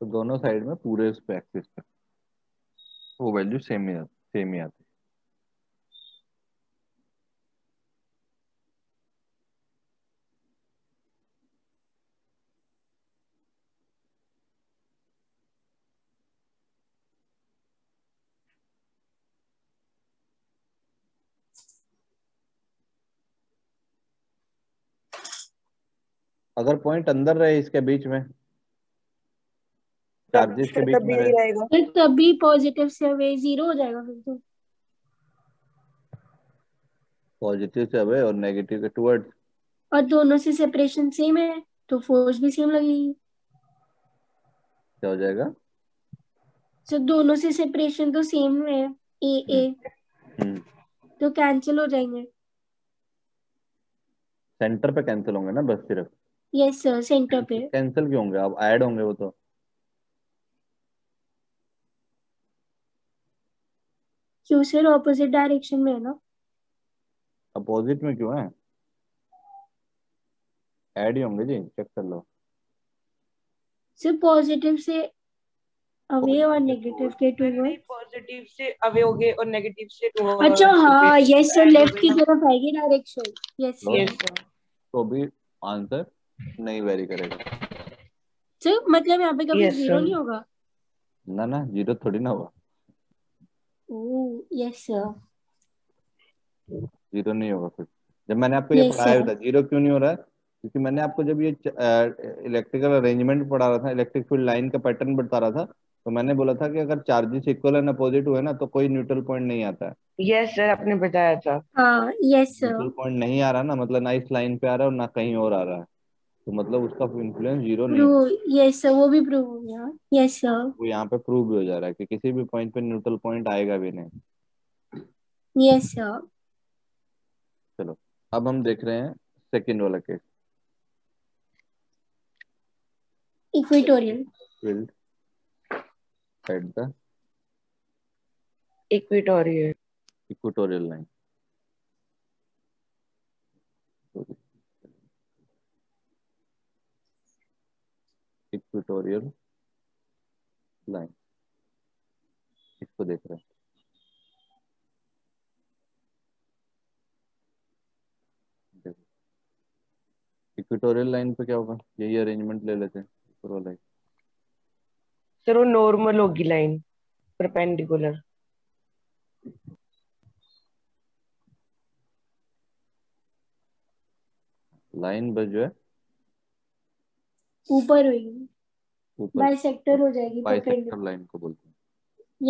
तो दोनों साइड में पूरे उस पे एक्सिस पे। वो वैल्यू सेम ही आती सेम ही आती। अगर पॉइंट अंदर रहे इसके बीच में चार्जेस के बीच में रहेगा। फिर तभी पॉजिटिव से अवे ज़ीरो हो जाएगा फिर तो। पॉजिटिव से अवे और नेगेटिव के टुवर्ड्स और दोनों से सेपरेशन सेम है तो फोर्स भी सेम लगेगी। क्या हो जाएगा? तो दोनों से सेपरेशन तो सेम है ए ए हम्म। तो कैंसिल हो जाएँगे। सेंटर पे कैंसिल होंगे ना बस सिर्फ़? यस सर सेंटर पे। कैंसिल क्यों होंगे? अब ऐड होंगे वो तो। क्यों सर ऑपोजिट डायरेक्शन में है ना? अपोजिट में क्यों है? ऐड ही होंगे जी चेक कर लो। सर पॉजिटिव से अवे और नेगेटिव के टू पॉजिटिव से अवे हो गए और नेगेटिव से टू अच्छा हाँ यस सर लेफ़्ट की तरफ़ आएगी डायरेक्शन यस. यस तो भी आंसर नहीं वेरी करेगा। सर मतलब यहाँ पे कभी ज़ीरो नहीं होगा? ना ना ज़ीरो थोड़ी ना हुआ ओह यस सर ज़ीरो नहीं होगा फिर। जब मैंने आपको ये Yes, पढ़ाया था ज़ीरो क्यों नहीं हो रहा है? क्योंकि मैंने आपको जब ये इलेक्ट्रिकल अरेंजमेंट पढ़ा रहा था इलेक्ट्रिक फ़ील्ड लाइन का पैटर्न बता रहा था तो मैंने बोला था कि अगर चार्जेस इक्वल एंड अपोजिट हुए ना तो कोई न्यूट्रल पॉइंट नहीं आता है। यस सर आपने बताया था। हाँ यस सर न्यूट्रल पॉइंट नहीं आ रहा ना मतलब ना इस लाइन पे आ रहा है और ना कहीं और आ रहा है। तो मतलब उसका इन्फ्लुएंस ज़ीरो नहीं प्रूव यस सर वो भी प्रूव हो गया। यस सर वो यहाँ पे प्रूव भी हो जा रहा है कि किसी भी पॉइंट पे न्यूट्रल पॉइंट आएगा भी नहीं। यस सर चलो अब हम देख रहे हैं सेकंड वाला case equatorial field at the equatorial equatorial line equatorial line इसको देख रहे हैं। इक्वेटोरियल लाइन पे क्या होगा? यही अरेंजमेंट ले लेते हैं। ऊपर वाला ही सर वो नॉर्मल होगी लाइन परपेंडिकुलर लाइन बस जो है। ऊपर होगी। ऊपर बाइसेक्टर हो जाएगी बाइसेक्टर लाइन को बोलते हैं।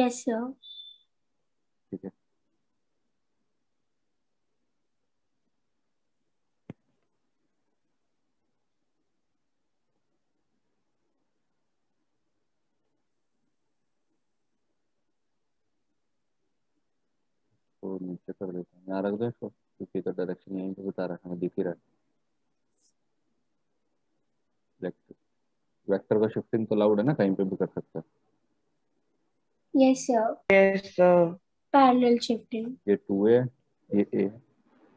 यस सर ठीक है। तो नीचे कर देते हैं। यहाँ रख दो इसको क्योंकि तो डायरेक्शन यहीं पे बता रहा है हमें दिख ही रहा है। वेक्टर का शिफ्टिंग तो लाउड है ना कहीं पे भी कर सकता है। Yes sir yes sir parallel shifting ये टू ए ये ए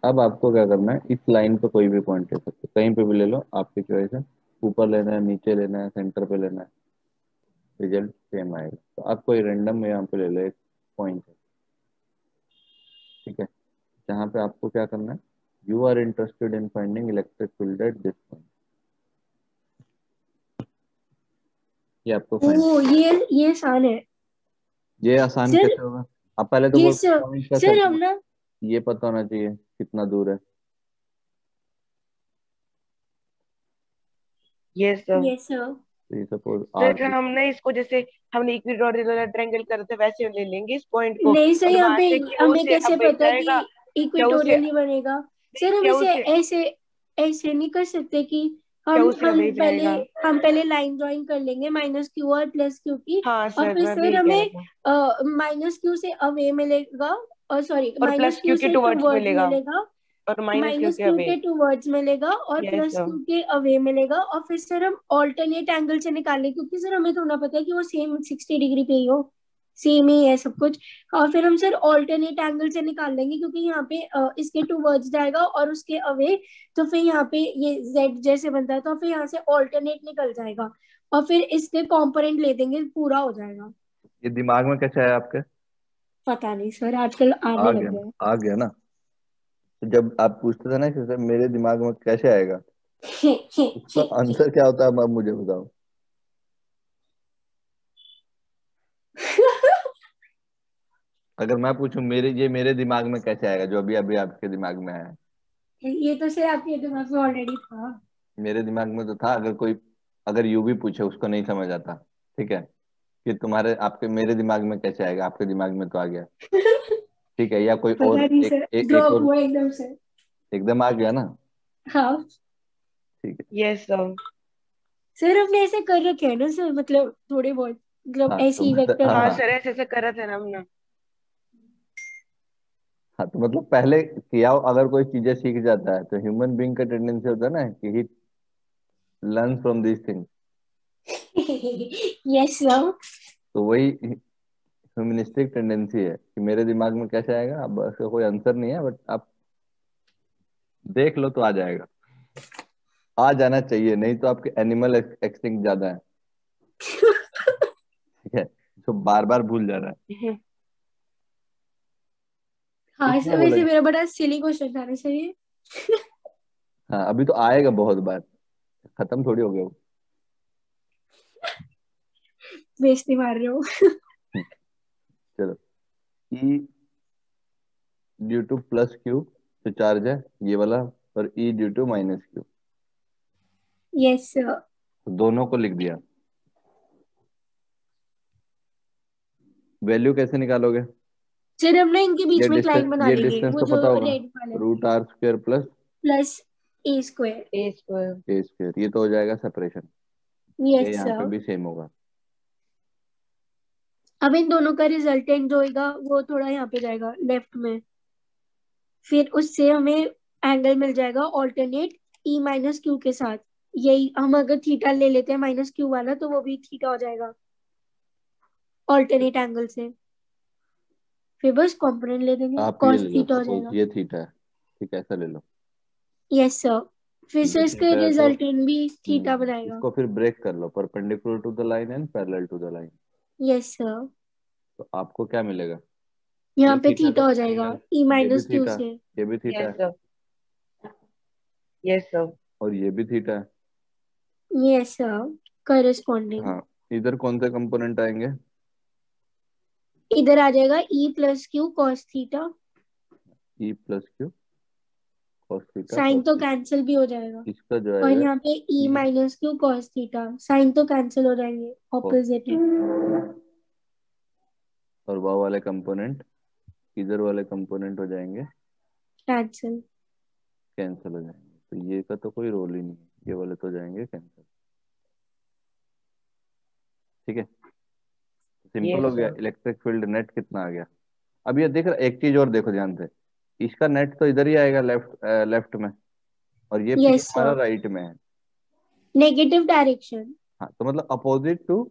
अब आपको क्या करना है इस लाइन पे कोई भी पॉइंट ले सकते हो। कहीं पे भी ले लो आपकी चॉइस है। ऊपर लेना है नीचे लेना है सेंटर पे लेना है। रिज़ल्ट सेम आएगा। तो आप कोई रेंडम यहाँ पे ले लो एक पॉइंट है। ठीक है? जहाँ पे आपको क्या करना है you are interested in finding electric field at this point ये आपको ओ ये ये आसान है। ये आसान सर, कैसे होगा? आप पहले तो ये सर- सर हम ना ये पता होना चाहिए कितना दूर है। यस सर यस सर तो सर हमने इसको जैसे हमने इक्विटोरियल ट्रायंगल करे थे वैसे ले लेंगे इस पॉइंट को। नहीं सर और यहाँ पे हमें कैसे पता कि इक्वेटोरियल ही बनेगा? सर हम इसे ऐसे ऐसे नहीं कर सकते कि हम हम पहले? हम पहले लाइन ड्राइंग कर लेंगे माइनस क्यू और प्लस क्यू की हाँ सर फिर मैं सर हमें माइनस क्यू से अवे मिलेगा और सॉरी और माइनस क्यू से टूवर्ड्स मिलेगा। मिलेगा और माइनस क्यों के के टूवर्ड्स मिलेगा और प्लस. क्यू के अवे मिलेगा और फिर सर हम ऑल्टरनेट एंगल से निकालेंगे क्योंकि सर हमें थोड़ा पता है कि वो सेम सिक्सटी डिग्री पे ही हो सेम ही है सब कुछ। और फिर हम सर ऑल्टरनेट एंगल से निकाल लेंगे क्योंकि यहाँ पे इसके टू वर्ड्स जाएगा और उसके अवे तो फिर यहाँ पे ये z जैसे बनता है तो फिर यहाँ से ऑल्टरनेट निकल जाएगा। और फिर इसके कंपोनेंट ले देंगे पूरा हो जाएगा। ये दिमाग में कैसे आया आपके? पता नहीं सर आजकल आ आने लग गया आ गया ना? तो जब आप पूछते थे ना सर मेरे दिमाग में कैसे आएगा? आंसर क्या होता है आप मुझे बताओ। अगर मैं पूछूँ मेरे ये मेरे दिमाग में कैसे आएगा जो अभी अभी आपके दिमाग में आया? है ये तो सर आपके दिमाग में ऑलरेडी था। मेरे दिमाग में तो था अगर कोई अगर यू भी पूछे उसको नहीं समझ आता ठीक है? कि तुम्हारे आपके मेरे दिमाग में कैसे आएगा आपके दिमाग में तो आ गया। ठीक है या कोई और पता नहीं एक, सर एक, एक ड्रॉप और हुआ एकदम से। एकदम आ गया ना? हाँ। ठीक है। यस सर सर हमने ऐसे कर रखे है ना सर मतलब थोड़े बहुत मतलब हाँ, ऐसे ही तो वेक्टर हाँ, हाँ हाँ। सर ऐसे ऐसे करा था ना हमने हाँ तो मतलब पहले किया अगर कोई चीज़ें सीख जाता है तो ह्यूमन बीइंग का टेंडेंसी होता है ना कि he learn from this thing yes sir तो वही ह्यूमनिस्टिक टेंडेंसी है कि मेरे दिमाग में कैसे आएगा अब इसका कोई आंसर नहीं है बट आप देख लो तो आ जाएगा। आ जाना चाहिए नहीं तो आपके एनिमल एक्सटिंक्ट ज़्यादा है। ठीक है? तो बार बार भूल जा रहा है। हाँ कितना वैसे? मेरा बड़ा सिली क्वेश्चन था सर हाँ? अभी तो आएगा बहुत बार। खत्म थोड़ी हो गया बेइज्जती मार रहे हो। चलो। E due to plus q जो चार्ज है ये वाला और E due to minus q yes sir तो दोनों को लिख दिया। वैल्यू कैसे निकालोगे? सर हम ना इनके बीच में लाइन बना लेंगे वो तो जो रेड वाला root r square plus plus a square a square a square ये तो हो जाएगा सेपरेशन ये यस यहाँ पे भी सेम होगा। अब इन दोनों का रिजल्टेंट जो होगा वो थोड़ा यहाँ पे जाएगा लेफ़्ट में। फिर उससे हमें एंगल मिल जाएगा ऑल्टरनेट ई माइनस क्यू के साथ। यही हम अगर थीटा ले लेते हैं माइनस क्यू वाला तो वो भी थीटा हो जाएगा। ऑल्टरनेट एंगल से। फिर बस कॉम्पोनेंट ले देंगे आप ये cos ले लो थीटा हो जाएगा। ये थीटा है ठीक है ऐसा ले लो। यस सर फिर ये से इसका है तो- रिजल्टेंट भी थीटा हम्म, बनाएगा। इसको फिर ब्रेक कर लो perpendicular to the line and parallel to the line yes sir तो आपको क्या मिलेगा? यहाँ पे थीटा थीटा हो जाएगा ई ये भी माइनस क्यू थीटा से। ये भी थीटा यस है। सर यस सर और ये भी थीटा है। यस सर करस्पॉन्डिंग हाँ इधर कौन से कंपोनेंट आएँगे? इधर आ जाएगा E plus q cos theta E plus q cos theta sine तो कैंसिल भी हो जाएगा। इसका जो और यहाँ पे E. Minus q cos theta sine तो कैंसिल हो जाएँगे ऑपोजिट और वाव वाले कंपोनेंट इधर वाले कंपोनेंट हो जाएँगे। कैंसिल कैंसिल हो जाएँगे। तो ये का तो कोई रोल ही नहीं है। ये वाले तो जाएँगे कैंसिल ठीक है? सिंपल हो गया इलेक्ट्रिक फ़ील्ड नेट कितना आ गया? अब ये देख रहा एक चीज़ और देखो ध्यान से। इसका नेट तो इधर ही आएगा लेफ़्ट लेफ़्ट में। और ये हमारा sir. राइट में है। नेगेटिव डायरेक्शन हाँ तो मतलब अपोजिट टू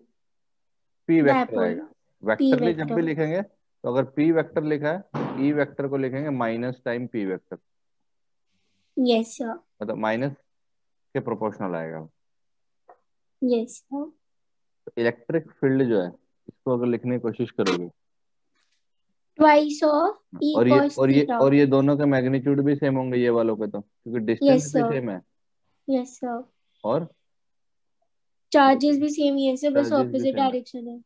पी वेक्टर आएगा। आएगा वेक्टरली जब भी लिखेंगे तो अगर पी वेक्टर लिखा है ई वेक्टर को लिखेंगे minus time p vector yes sir मतलब माइनस के प्रोपोर्शनल आएगा। यस सर इलेक्ट्रिक फ़ील्ड जो है इसको अगर लिखने की कोशिश करोगे। ऑफ़ और ये और ये और ये दोनों के मैग्नीट्यूड भी सेम होंगे ये वालों के तो क्योंकि डिस्टेंस भी सेम है। यस सर और? चार्जेस भी सेम ही है से बस ऑपोजिट डायरेक्शन है।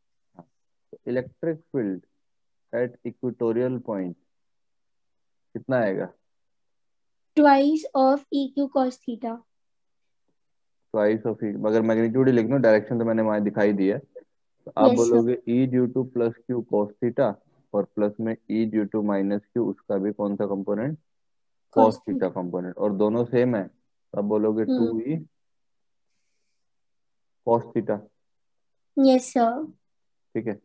Electric field at equatorial point कितना आएगा? Twice of E q cos theta twice of E अगर मैग्नीट्यूड ही लिख लो डायरेक्शन तो मैंने वहाँ दिखाई दी है। आप Yes. बोलोगे E due to plus q cos theta और प्लस में E due to minus q उसका भी कौन सा कंपोनेंट कॉस थीटा कंपोनेंट और दोनों सेम है। तो आप बोलोगे two. E cos theta yes sir ठीक है?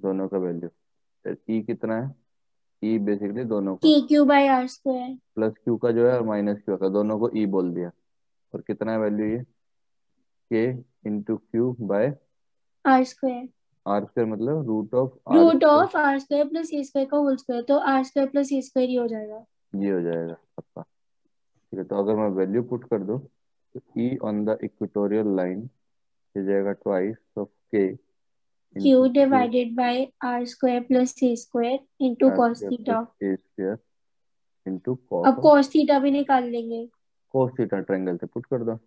दोनों का वैल्यू ई कितना है? ई e बेसिकली दोनों का। Q by r square plus q का जो है और माइनस क्यू का। दोनों को ई e बोल दिया। और कितना है वैल्यू ये? K into q by r square r square मतलब root of root of r square plus a square का होल स्क्वायर तो r square plus a square ही हो जाएगा। ये हो जाएगा आपका ठीक है तो अगर मैं वैल्यू पुट कर दूँ तो E on the equatorial line हो जाएगा twice of k q divided by r square plus a square into cos theta a square into अब कॉस कॉस थीटा भी निकाल लेंगे। कॉस थीटा ट्रायंगल से पुट कर दो।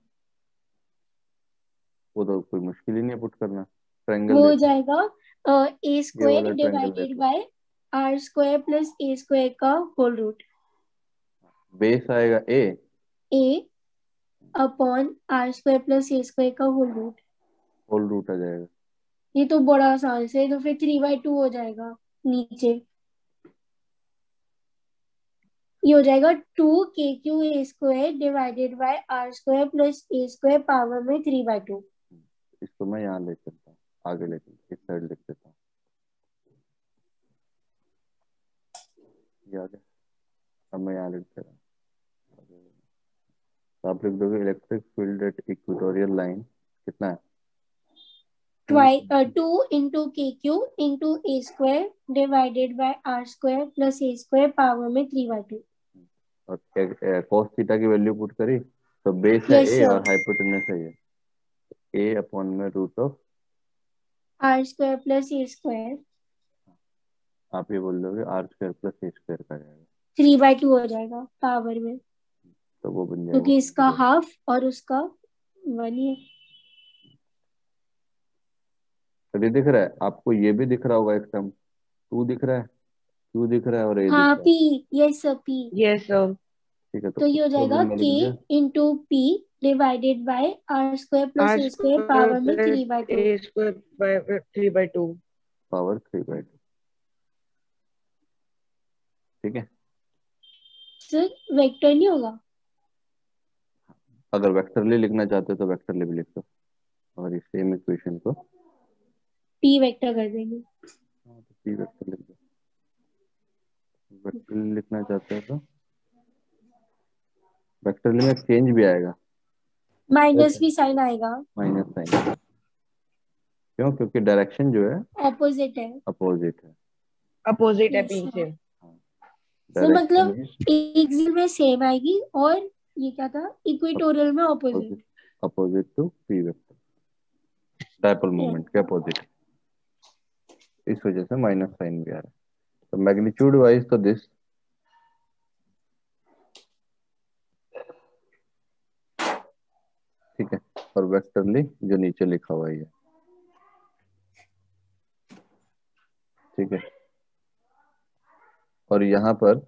वो तो कोई मुश्किल ही नहीं है पुट करना। ट्रायंगल वो हो जाएगा a square divided by r square plus a square का होल रूट बेस आएगा a a upon r square plus a square का होल रूट होल रूट आ जाएगा। ये तो बड़ा आसान से तो फिर थ्री बाई टू हो जाएगा नीचे। ये हो जाएगा two k q a square divided by r square plus a square power में थ्री बाई टू इसको मैं यहाँ ले चलता हूँ। आगे ले चलता इस साइड लिख देता हूँ। अब मैं यहाँ लिख दे रहा हूँ। तो आप लिख दोगे electric field at equatorial line कितना है? Two into k q into a square divided by r square plus a square power में थ्री बाई टू और cos थीटा की वैल्यू पुट करी तो बेस है ए और हाइपोटेनस है ये। ए अपॉन में root of r square plus a square. आप ये बोल दोगे r square plus a square का जाएगा। थ्री बाई टू हो जाएगा पावर में। तो वो बन जाएगा। क्योंकि इसका हाफ़ और उसका वन ही है। तो ये दिख रहा है आपको ये भी दिख रहा होगा एक टर्म। टू दिख रहा है टू दिख रहा है और ए दिख रहा हाँ। है p yes sir p. Yes sir ठीक है तो ये हो जाएगा k into p divided by r square plus a square power में three by two a square by three by two power three by two ठीक है? सर वेक्टर नहीं होगा? अगर वेक्टरली लिखना चाहते हो तो वेक्टरली भी लिख दो और इस सेम इक्वेशन को पी वेक्टर कर देंगे। पी वेक्टर लिख दो। वेक्टरली लिखना चाहते हो तो वेक्टरली में चेंज भी आएगा। माइनस भी साइन आएगा। माइनस साइन क्यों? क्योंकि डायरेक्शन जो है ऑपोजिट है। अपोजिट है। अपोजिट है पी. से तो मतलब एक्सिल में सेम आएगी और ये क्या था? इक्वेटोरियल में opposite opposite to p vector dipole moment के अपोजिट इस वजह से माइनस साइन भी आ रहा है। तो मैग्नीट्यूड वाइज तो दिस ठीक है और वेक्टरली जो नीचे लिखा हुआ है ठीक है। और यहाँ पर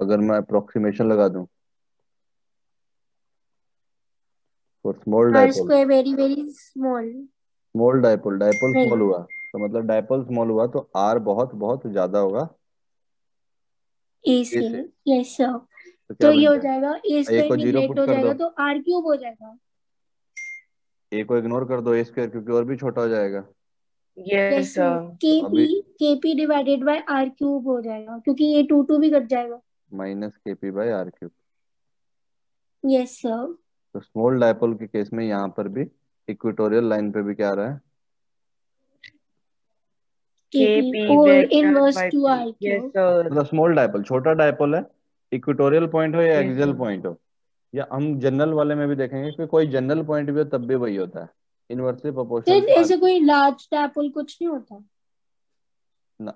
अगर मैं अप्रोक्सीमेशन लगा दूँ। For small dipole very very small small dipole dipole small हुआ। तो मतलब डायपोल स्मॉल हुआ तो आर बहुत बहुत ज़्यादा होगा। से। यस सर तो क्या तो ये हो जाएगा ए स्क्वायर निगलेक्ट put हो कर जाएगा दो। तो आर क्यूब हो जाएगा। ए को इग्नोर कर दो ए स्क्वायर क्योंकि और भी छोटा हो जाएगा। Yes yes sir k p k p divided by r cube हो जाएगा क्योंकि ये टू टू भी कट जाएगा। Minus k p by r cube yes sir तो स्मॉल डायपोल के केस में यहाँ पर भी इक्वेटोरियल लाइन पे भी क्या आ रहा है? के पी और inverse to r yes cube sir मतलब स्मॉल डायपोल छोटा डायपोल है इक्वेटोरियल पॉइंट हो या Yes, एक्सियल पॉइंट हो? या हम जनरल वाले में भी देखेंगे कि कोई जनरल पॉइंट भी हो तब भी वही होता है। इनवर्सली प्रोपोर्शनल ऐसे कोई लार्ज डायपोल कुछ नहीं होता। ना।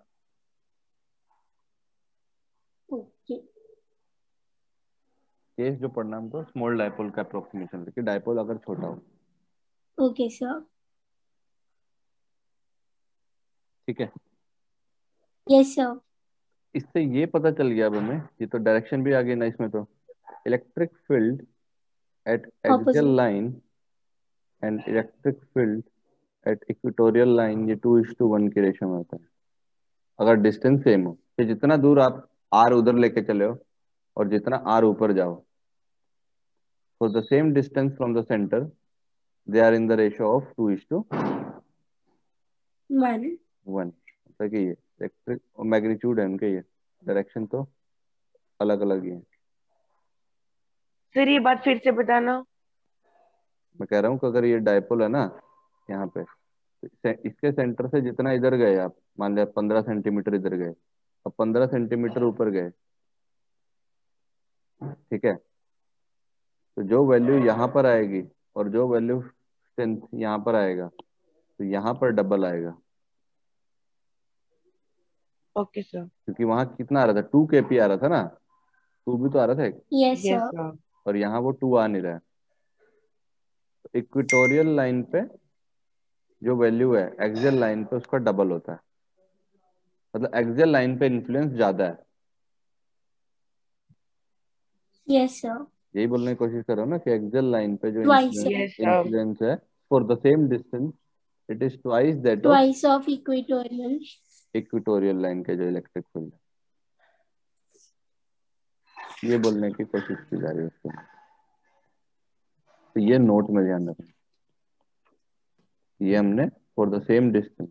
ओके। केस जो पढ़ना हमको स्मॉल डायपोल का अप्रोक्सीमेशन लेके डायपोल अगर छोटा हो। ओके सर ठीक है? यस सर इससे ये पता चल गया अब हमें ये तो डायरेक्शन भी आ गई ना इसमें तो। Electric field at axial line and electric field at equatorial line ये टू इज़ टू वन के रेशियो में होता है। अगर डिस्टेंस सेम हो तो जितना दूर आप आर उधर लेके चले हो और जितना आर ऊपर जाओ for the same distance from the centre they are in the ratio of two is to one one कि ये। इलेक्ट्रिक और मैग्नीट्यूड है उनके ये डायरेक्शन तो अलग अलग ही है। सर ये बात फिर से बताना। मैं कह रहा हूँ कि अगर ये डायपोल है ना यहाँ पे इसके सेंटर से जितना इधर गए आप मान लिया पंद्रह सेंटीमीटर इधर गए अब पंद्रह सेंटीमीटर ऊपर गए ठीक है? तो जो वैल्यू यहाँ पर आएगी और जो वैल्यू स्ट्रेंथ यहाँ पर आएगा तो यहाँ पर डबल आएगा। ओके सर क्योंकि वहाँ कितना आ रहा था? टू के पी आ रहा था ना? टू भी तो आ रहा था यस यस सर और यहाँ वो टू आ नहीं रहा है। तो इक्वेटोरियल लाइन पे जो वैल्यू है एक्सियल लाइन पे उसका डबल होता है। मतलब एक्सियल लाइन पे इन्फ्लुएंस ज़्यादा है। यस सर यही बोलने की कोशिश कर रहा हूँ ना कि लाइन पे जो इन्फ्लुएंस है for the same distance it is twice that twice of equatorial equatorial line के जो इलेक्ट्रिक फ़ील्ड है। ये बोलने की कोशिश की जा रही है उसको। तो ये नोट में ध्यान रखना। ये हमने फॉर द सेम डिस्टेंस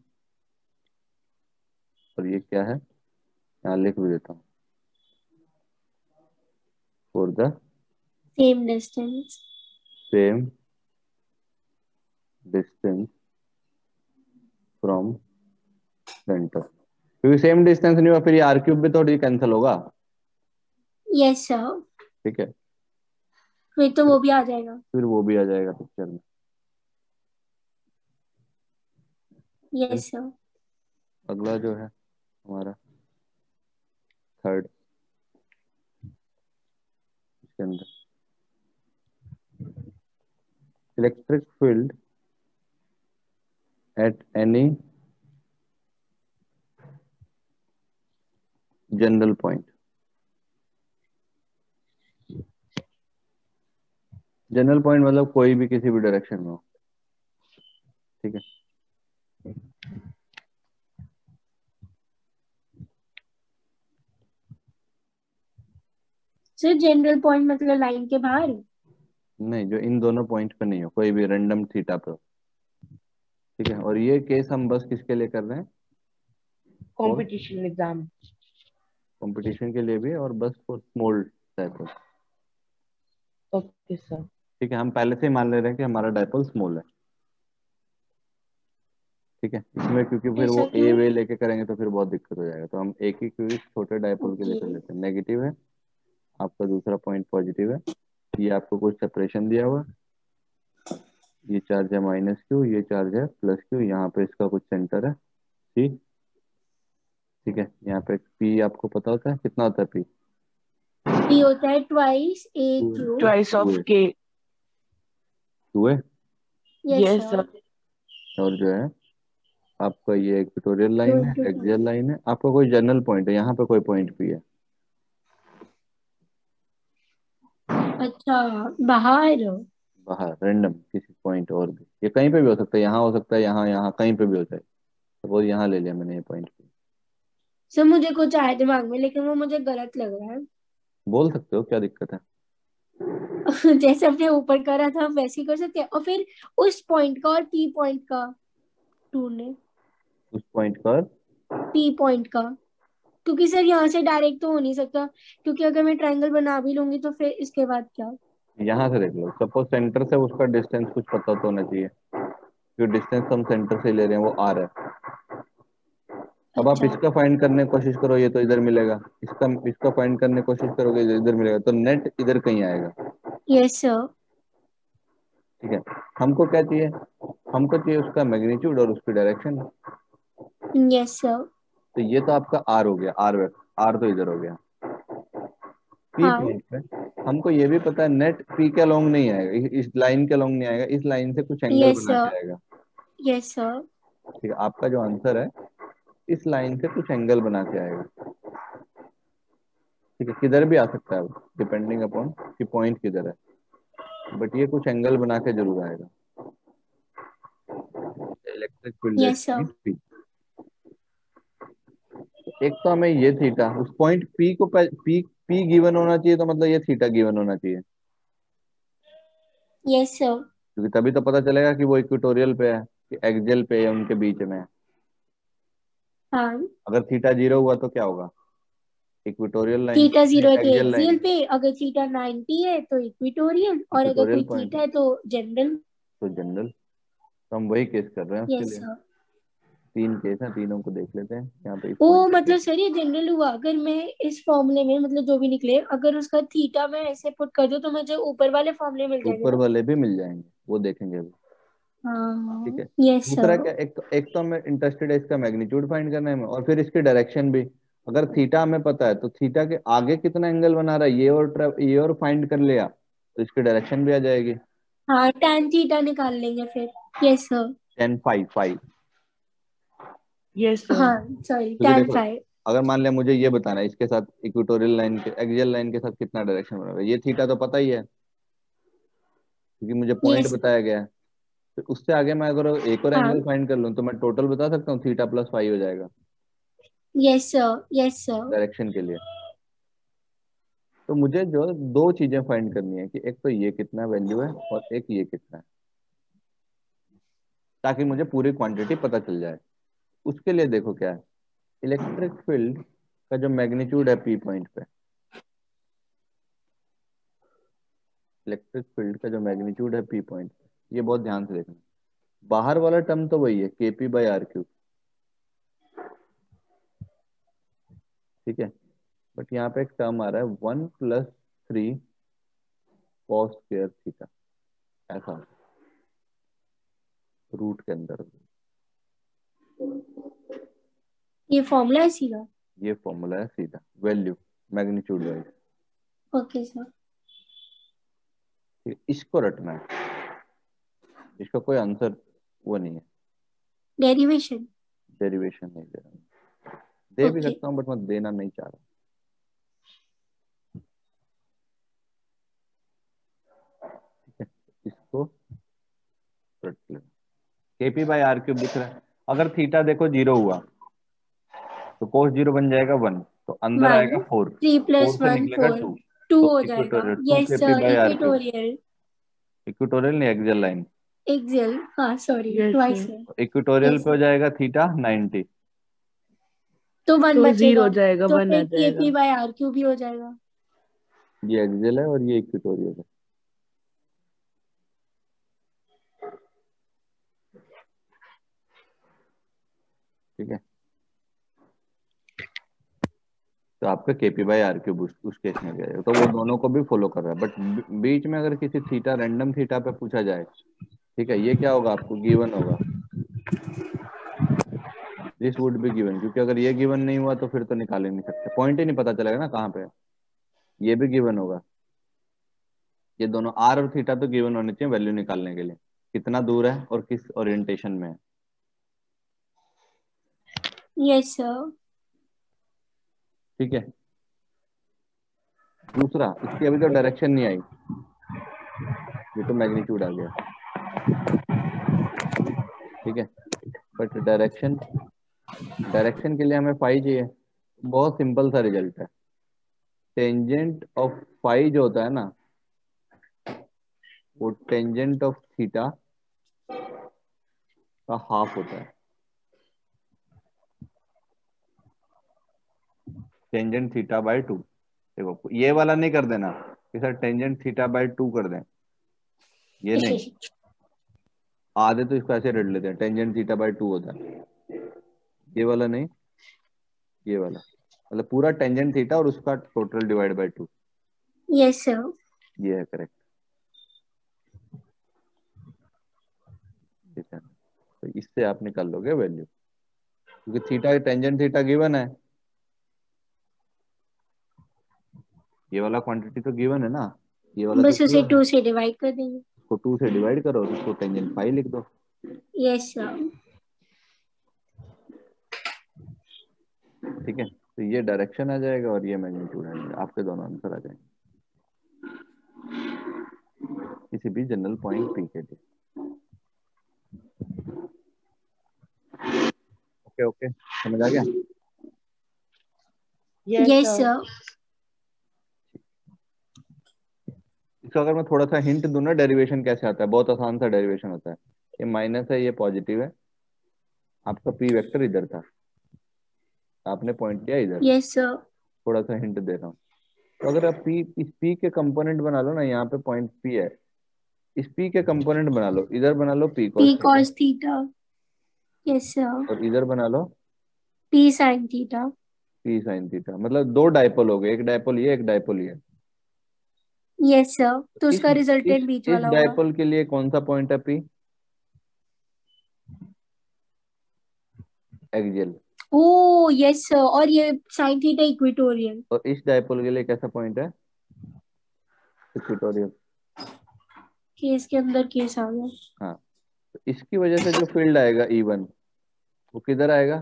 और ये क्या है? यहाँ लिख भी देता हूँ। For the same distance same distance from centre क्योंकि सेम डिस्टेंस नहीं हुआ फिर ये आर क्यूब भी थोड़ी कैंसिल होगा। यस सर ठीक है। फिर तो वो भी आ जाएगा। फिर वो भी आ जाएगा पिक्चर में। यस सर अगला जो है हमारा थर्ड इसके अंदर। Electric field at any general point general point मतलब कोई भी किसी भी डायरेक्शन में हो। ठीक है? सर जनरल पॉइंट मतलब लाइन के बाहर? नहीं जो इन दोनों पॉइंट पे नहीं हो कोई भी रैंडम थीटा पे हो। ठीक है? और ये केस हम बस किसके लिए कर रहे हैं? कंपटीशन एग्ज़ाम कंपटीशन के लिए भी और बस for small dipole okay sir ठीक है हम पहले से ही मान ले रहे हैं कि हमारा डायपोल स्मॉल है। ठीक है इसमें क्योंकि फिर वो ए वे लेके करेंगे तो फिर बहुत दिक्कत हो जाएगा। तो हम एक ही क्योंकि छोटे डायपोल के लिए कर लेते हैं। नेगेटिव है आपका दूसरा पॉइंट पॉजिटिव है। ये आपको कुछ सेपरेशन दिया हुआ ये चार्ज है माइनस क्यू ये चार्ज है प्लस क्यू यहाँ पे इसका कुछ सेंटर है। सी ठीक है यहाँ पे पी आपको पता होता है कितना होता है पी पी होता है twice a. Q choice of के टू है यस सर और जो है आपका ये इक्वेटोरियल लाइन है एक्सियल लाइन है आपका कोई जनरल पॉइंट है यहाँ पे कोई पॉइंट भी है? अच्छा बाहर? बाहर रैंडम किसी पॉइंट और भी। ये कहीं पे भी हो सकता है यहाँ हो सकता है यहाँ यहाँ कहीं पे भी हो जाए सपोज़ यहाँ ले लिया मैंने ये पॉइंट सर मुझे कुछ आया दिमाग में लेकिन वो मुझे गलत लग रहा है। बोल सकते हो क्या दिक्कत है? जैसे अपने ऊपर करा था वैसे ही कर सकते हैं। और फिर उस पॉइंट का और पी पॉइंट का ढूँढने उस पॉइंट पर पी पॉइंट का। क्योंकि सर यहाँ से डायरेक्ट तो हो नहीं सकता। क्योंकि अगर मैं ट्रायंगल बना भी लूँगी तो फिर इसके बाद क्या? यहाँ से देख लो। सपोज़ सेंटर से उसका डिस्टेंस कुछ पता तो होना चाहिए। जो डिस्टेंस हम सेंटर से ले रहे हैं वो आर है। अब आप अच्छा। इसका फाइंड करने की कोशिश करो ये तो इधर मिलेगा। इसका इसका फाइंड करने की कोशिश करोगे इधर मिलेगा। तो नेट इधर कहीं आएगा। यस सर ठीक है। हमको क्या चाहिए? हमको चाहिए उसका मैग्नीट्यूड और उसकी डायरेक्शन यस सर तो ये तो आपका आर हो गया आर वेक्टर आर तो इधर हो गया। पी हाँ। पॉइंट पे हमको ये भी पता है नेट पी के अलोंग नहीं आएगा। इस लाइन के अलोंग नहीं आएगा। इस लाइन से कुछ एंगल यस बना सर यस सर ठीक है आपका जो आंसर है इस लाइन से कुछ एंगल बना के आएगा। ठीक है किधर भी आ सकता है डिपेंडिंग अपॉन कि पॉइंट किधर है। बट ये कुछ एंगल बना के ज़रूर आएगा। इलेक्ट्रिक फ़ील्ड Yes, एक तो हमें ये थीटा उस पॉइंट पी को पी पी गिवन होना चाहिए तो मतलब ये थीटा गिवन होना चाहिए। यस सर क्योंकि तभी तो पता चलेगा कि वो इक्वेटोरियल पे है कि एक्जेल पे है उनके बीच में है। हाँ। अगर थीटा ज़ीरो हुआ तो क्या होगा? इक्वेटोरियल लाइन थीटा ज़ीरो है तो एक्सियल पे अगर थीटा 90 है तो इक्वेटोरियल और अगर कोई थीटा है तो जनरल। तो जनरल। तो हम वही केस कर रहे हैं उसके लिए। तीन केस हैं तीनों को देख लेते हैं। यहाँ पे ओ मतलब सर ये जनरल हुआ। अगर मैं इस फॉर्मूले में मतलब जो भी निकले अगर उसका थीटा मैं ऐसे पुट कर दूँ तो मुझे ऊपर वाले फॉर्मूले मिल जाएँगे। ऊपर वाले भी मिल जाएँगे। वो देखेंगे अभी। ठीक है। यस दूसरा क्या एक तो एक तो हमें इंटरेस्टेड है इसका मैग्नीट्यूड फाइंड करने में और फिर इसकी डायरेक्शन भी। अगर थीटा हमें पता है तो थीटा के आगे कितना एंगल बना रहा है ये और ये और फाइंड कर लिया तो इसकी डायरेक्शन भी आ जाएगी। हाँ tan थीटा निकाल लेंगे फिर। Yes sir ten five five yes हाँ सॉरी tan फाइव अगर मान लिया मुझे ये बताना है इसके साथ इक्वेटोरियल लाइन के एक्सियल लाइन के साथ कितना डायरेक्शन बना रहा है? ये थीटा तो पता ही है क्योंकि मुझे पॉइंट यस बताया गया है। तो उससे आगे मैं अगर एक और हाँ। एंगल फाइंड कर लूँ तो मैं टोटल बता सकता हूँ थीटा प्लस फाइव हो जाएगा। Yes sir yes sir direction के लिए। तो मुझे जो दो चीज़ें फाइंड करनी है कि एक तो ये कितना वैल्यू है और एक ये कितना है। ताकि मुझे पूरी क्वांटिटी पता चल जाए। उसके लिए देखो क्या है। इलेक्ट्रिक फ़ील्ड का जो मैग्नीट्यूड है पी पॉइंट पे। इलेक्ट्रिक फ़ील्ड का जो मैग्नीट्यूड है पी पॉइंट पे। ये बहुत ध्यान से देखना। बाहर वाला टर्म तो वही है k p by r cube ठीक है? बट यहाँ पे एक टर्म आ रहा है one plus three cos theta ऐसा। रूट के अंदर। ये फॉर्मूला है सीधा? ये फॉर्मूला है सीधा। Value magnitude wise okay sir इसको रटना है। इसका कोई आंसर वो नहीं है। डेरिवेशन डेरिवेशन नहीं दे रहा दे okay. भी सकता हूँ बट मैं देना नहीं चाह रहा। इसको रट लेना। केपी बाई आर क्यूब दिख रहा है। अगर थीटा देखो ज़ीरो हुआ। तो कोस ज़ीरो बन जाएगा वन तो अंदर. आएगा four three plus one four two हो जाएगा। यस सर इक्वेटोरियल इक्वेटोरियल नहीं एक्सियल लाइन एक्सियल हाँ सॉरी ट्वाइस है. इक्वेटोरियल पे हो जाएगा थीटा 90 तो वन तो ज़ीरो हो जाएगा तो वन आ के पी जाएगा। बाई आर क्यूब भी हो जाएगा। ये एक्सियल है और ये इक्वेटोरियल है। ठीक है? तो आपका k p by r cube उस केस में गया तो वो दोनों को भी फॉलो कर रहा है। बट बीच में अगर किसी थीटा रैंडम थीटा पे पूछा जाए ठीक है ये क्या होगा आपको? गिवन होगा। दिस वुड बी गिवन क्योंकि अगर ये गिवन नहीं हुआ तो फिर तो निकाल ही नहीं सकते। पॉइंट ही नहीं पता चलेगा ना कहाँ पे ये भी गिवन होगा। ये दोनों आर और थीटा तो गिवन होने चाहिए वैल्यू निकालने के लिए। कितना दूर है और किस ओरिएंटेशन में है? यस सर ठीक है। दूसरा इसकी अभी तो डायरेक्शन नहीं आई। ये तो मैग्नीट्यूड आ गया। ठीक है। बट डायरेक्शन डायरेक्शन के लिए हमें फाइव चाहिए। बहुत सिंपल सा रिज़ल्ट है। टेंजेंट ऑफ़ फाई जो होता है ना, वो टेंजेंट ऑफ़ थीटा का हाफ़ होता है। टेंजेंट थीटा बाय टू देखो, ये वाला नहीं कर देना। कि sir tangent theta by two कर दें। ये नहीं। आधे तो इसको ऐसे रट लेते हैं टेंजेंट थीटा बाय टू होता है। ये वाला नहीं ये वाला। मतलब पूरा टेंजेंट थीटा और उसका total divide by two yes sir ये है करेक्ट ठीक है। तो इससे आप निकाल लोगे वैल्यू क्योंकि थीटा टेंजेंट थीटा गिवन है। ये वाला क्वांटिटी तो गिवन है ना। ये वाला बस तो उसे टू से डिवाइड कर देंगे। उसको टू से डिवाइड करो और उसको टेंजेंट फाइव लिख दो। यस सर ठीक है? तो ये डायरेक्शन आ जाएगा और ये मैग्नीट्यूड आ जाएगा। आपके दोनों आंसर आ जाएँगे। किसी भी जनरल पॉइंट पी के लिए। ओके ओके समझ आ गया? यस सर इसका अगर मैं थोड़ा सा हिंट दूँ ना डेरिवेशन कैसे आता है? बहुत आसान सा डेरिवेशन होता है। ये माइनस है ये पॉजिटिव है। आपका पी वेक्टर इधर था। आपने पॉइंट किया इधर। यस सर थोड़ा सा हिंट दे रहा हूँ। तो अगर आप पी इस पी के कंपोनेंट बना लो ना यहाँ पे पॉइंट पी है। इस पी के कंपोनेंट बना लो। इधर बना लो p cos theta yes sir और इधर बना लो। P sine theta p sine theta मतलब दो डायपोल हो गए। एक डायपोल ये एक डायपोल ये। यस सर तो उसका रिजल्टेंट बीच वाला होगा। डायपोल के लिए कौन सा पॉइंट है p axial o yes sir और ये साइन थीटा इक्वेटोरियल और इस डायपोल के लिए कैसा पॉइंट है? इक्वेटोरियल केस के अंदर केस आ गया। हाँ। तो इसकी वजह से जो फ़ील्ड आएगा E1 वो किधर आएगा?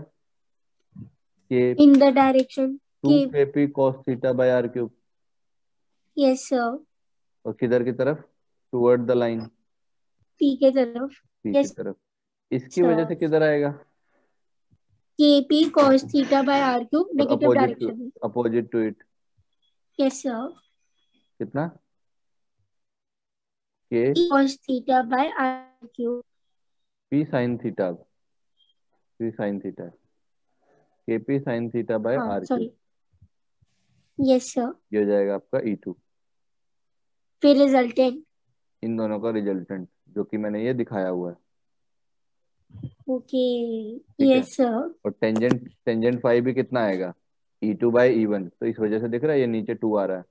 के in the direction two k k p cos theta by r cube yes sir और किधर की तरफ़? टुवर्ड द लाइन पी के तरफ़. पी की Yes. तरफ़. इसकी वजह से किधर आएगा? K r cube negative opposite to direction opposite to it yes sir कितना? K cube p sine theta p sine theta k p sine theta by हाँ आर सॉरी यस सर ये हो जाएगा आपका ई टू फिर रिजल्टेंट इन दोनों का resultant जो कि मैंने ये दिखाया हुआ है। ओके है। यस सर और टेंजेंट टेंजेंट फाइव भी कितना आएगा? E two by E one तो इस वजह से दिख रहा है ये नीचे टू आ रहा है।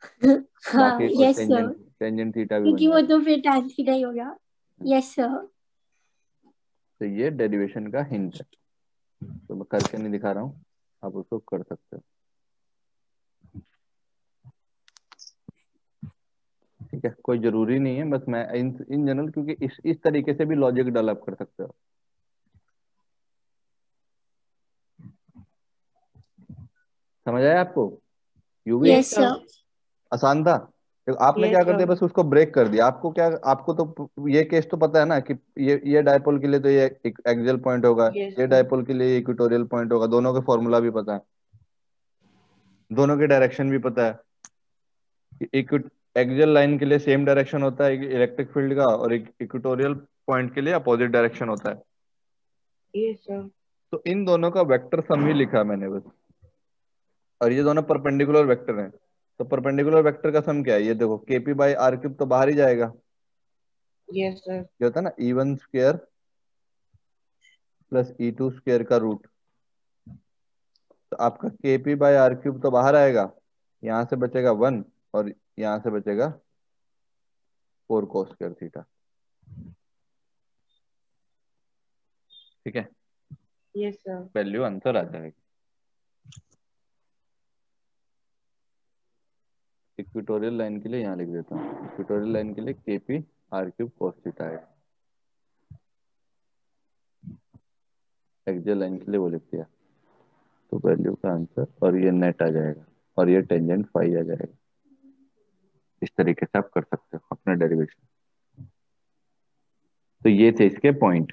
हाँ सर टेंजेंट टेंजेंट थीटा भी क्योंकि वो तो फिर tan थीटा ही हो। गया यस सर तो ये डेरिवेशन का हिंट है। तो मैं करके नहीं दिखा रहा हूँ। आप उसको कर सकते हो। ठीक है कोई ज़रूरी नहीं है बस मैं इन इन जनरल क्योंकि इस इस तरीके से भी लॉजिक डेवलप कर सकते हो। समझ आया आपको? यूवी? सर आसान था? तो आपने Yes, क्या कर दिया? बस उसको ब्रेक कर दिया। आपको क्या आपको तो ये केस तो पता है ना कि ये ये डायपोल के लिए तो ये एक एक्सियल पॉइंट होगा Yes, ये डायपोल के लिए इक्वेटोरियल पॉइंट होगा। दोनों के फॉर्मूला भी पता है। दोनों के डायरेक्शन भी पता है। एक्सियल लाइन के लिए सेम डायरेक्शन होता है इलेक्ट्रिक फ़ील्ड का और इक्वेटोरियल पॉइंट के लिए अपोजिट डायरेक्शन होता है। यस सर तो इन दोनों का वेक्टर सम ही लिखा मैंने बस। और ये दोनों परपेंडिकुलर वेक्टर हैं। तो परपेंडिकुलर वेक्टर का सम क्या है? ये देखो केपी बाई आर क्यूब तो बाहर ही जाएगा। यस सर ये होता है ना E one square plus E two square का रूट तो आपका केपी बाई आर क्यूब तो बाहर आएगा। यहाँ से बचेगा वन और यहाँ से बचेगा फोर कोस स्क्र थीटा ठीक है? यस सर वैल्यू आंसर आ जाएगी। इक्विटोरियल लाइन के लिए यहाँ लिख देता हूँ। इक्विटोरियल लाइन के लिए k p r cube cos theta है। एक्सियल लाइन के लिए वो लिख दिया। तो वैल्यू का आंसर और ये नेट आ जाएगा और ये टेंजेंट फाइव आ जाएगा। इस तरीके से आप कर सकते हो अपना डेरिवेशन तो ये थे इसके पॉइंट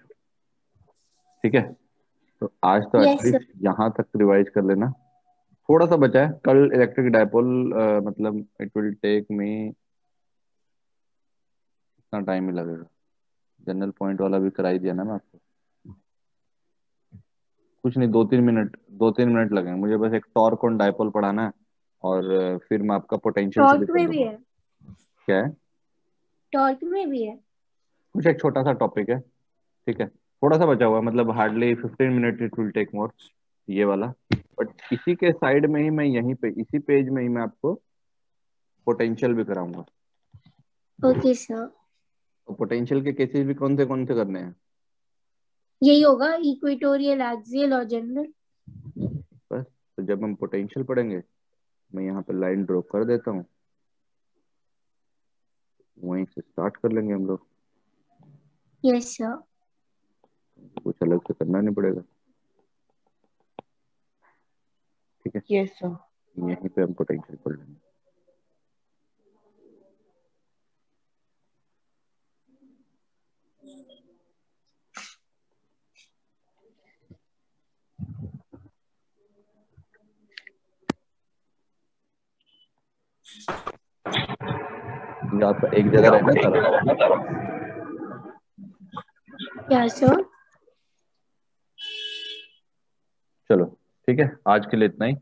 ठीक है? तो आज तो Yes, यहाँ तक रिवाइज कर लेना। थोड़ा सा बचा है। कल इलेक्ट्रिक डायपोल मतलब इट विल टेक मी कितना टाइम ही लगेगा। जनरल पॉइंट वाला भी कराई दिया ना मैं आपको। कुछ नहीं दो तीन मिनट दो तीन मिनट लगेंगे। मुझे बस एक टॉर्क ऑन डायपोल पढ़ाना है और फिर मैं आपका पोटेंशियल टॉर्क में भी है। क्या है? टॉर्क में भी है। कुछ एक छोटा सा टॉपिक है ठीक है? थोड़ा सा बचा हुआ है मतलब hardly fifteen minute it will take more ये वाला। बट इसी के साइड में ही मैं यहीं पे इसी पेज में ही मैं आपको पोटेंशियल भी कराऊँगा। ओके सर पोटेंशियल के केसेस भी कौन से कौन से करने हैं? यही होगा इक्वेटोरियल एक्सियल और जनरल बस तो जब हम पोटेंशियल पढ़ेंगे मैं यहाँ पे लाइन ड्रॉ कर देता हूँ। वहीं से स्टार्ट कर लेंगे हम लोग। यस सर कुछ अलग से करना नहीं पड़ेगा। ठीक है? यस सर यहीं पे हम पोटेंशियल पढ़ लेंगे। ये आपका एक जगह रहना क्या सर चलो ठीक है आज के लिए इतना ही।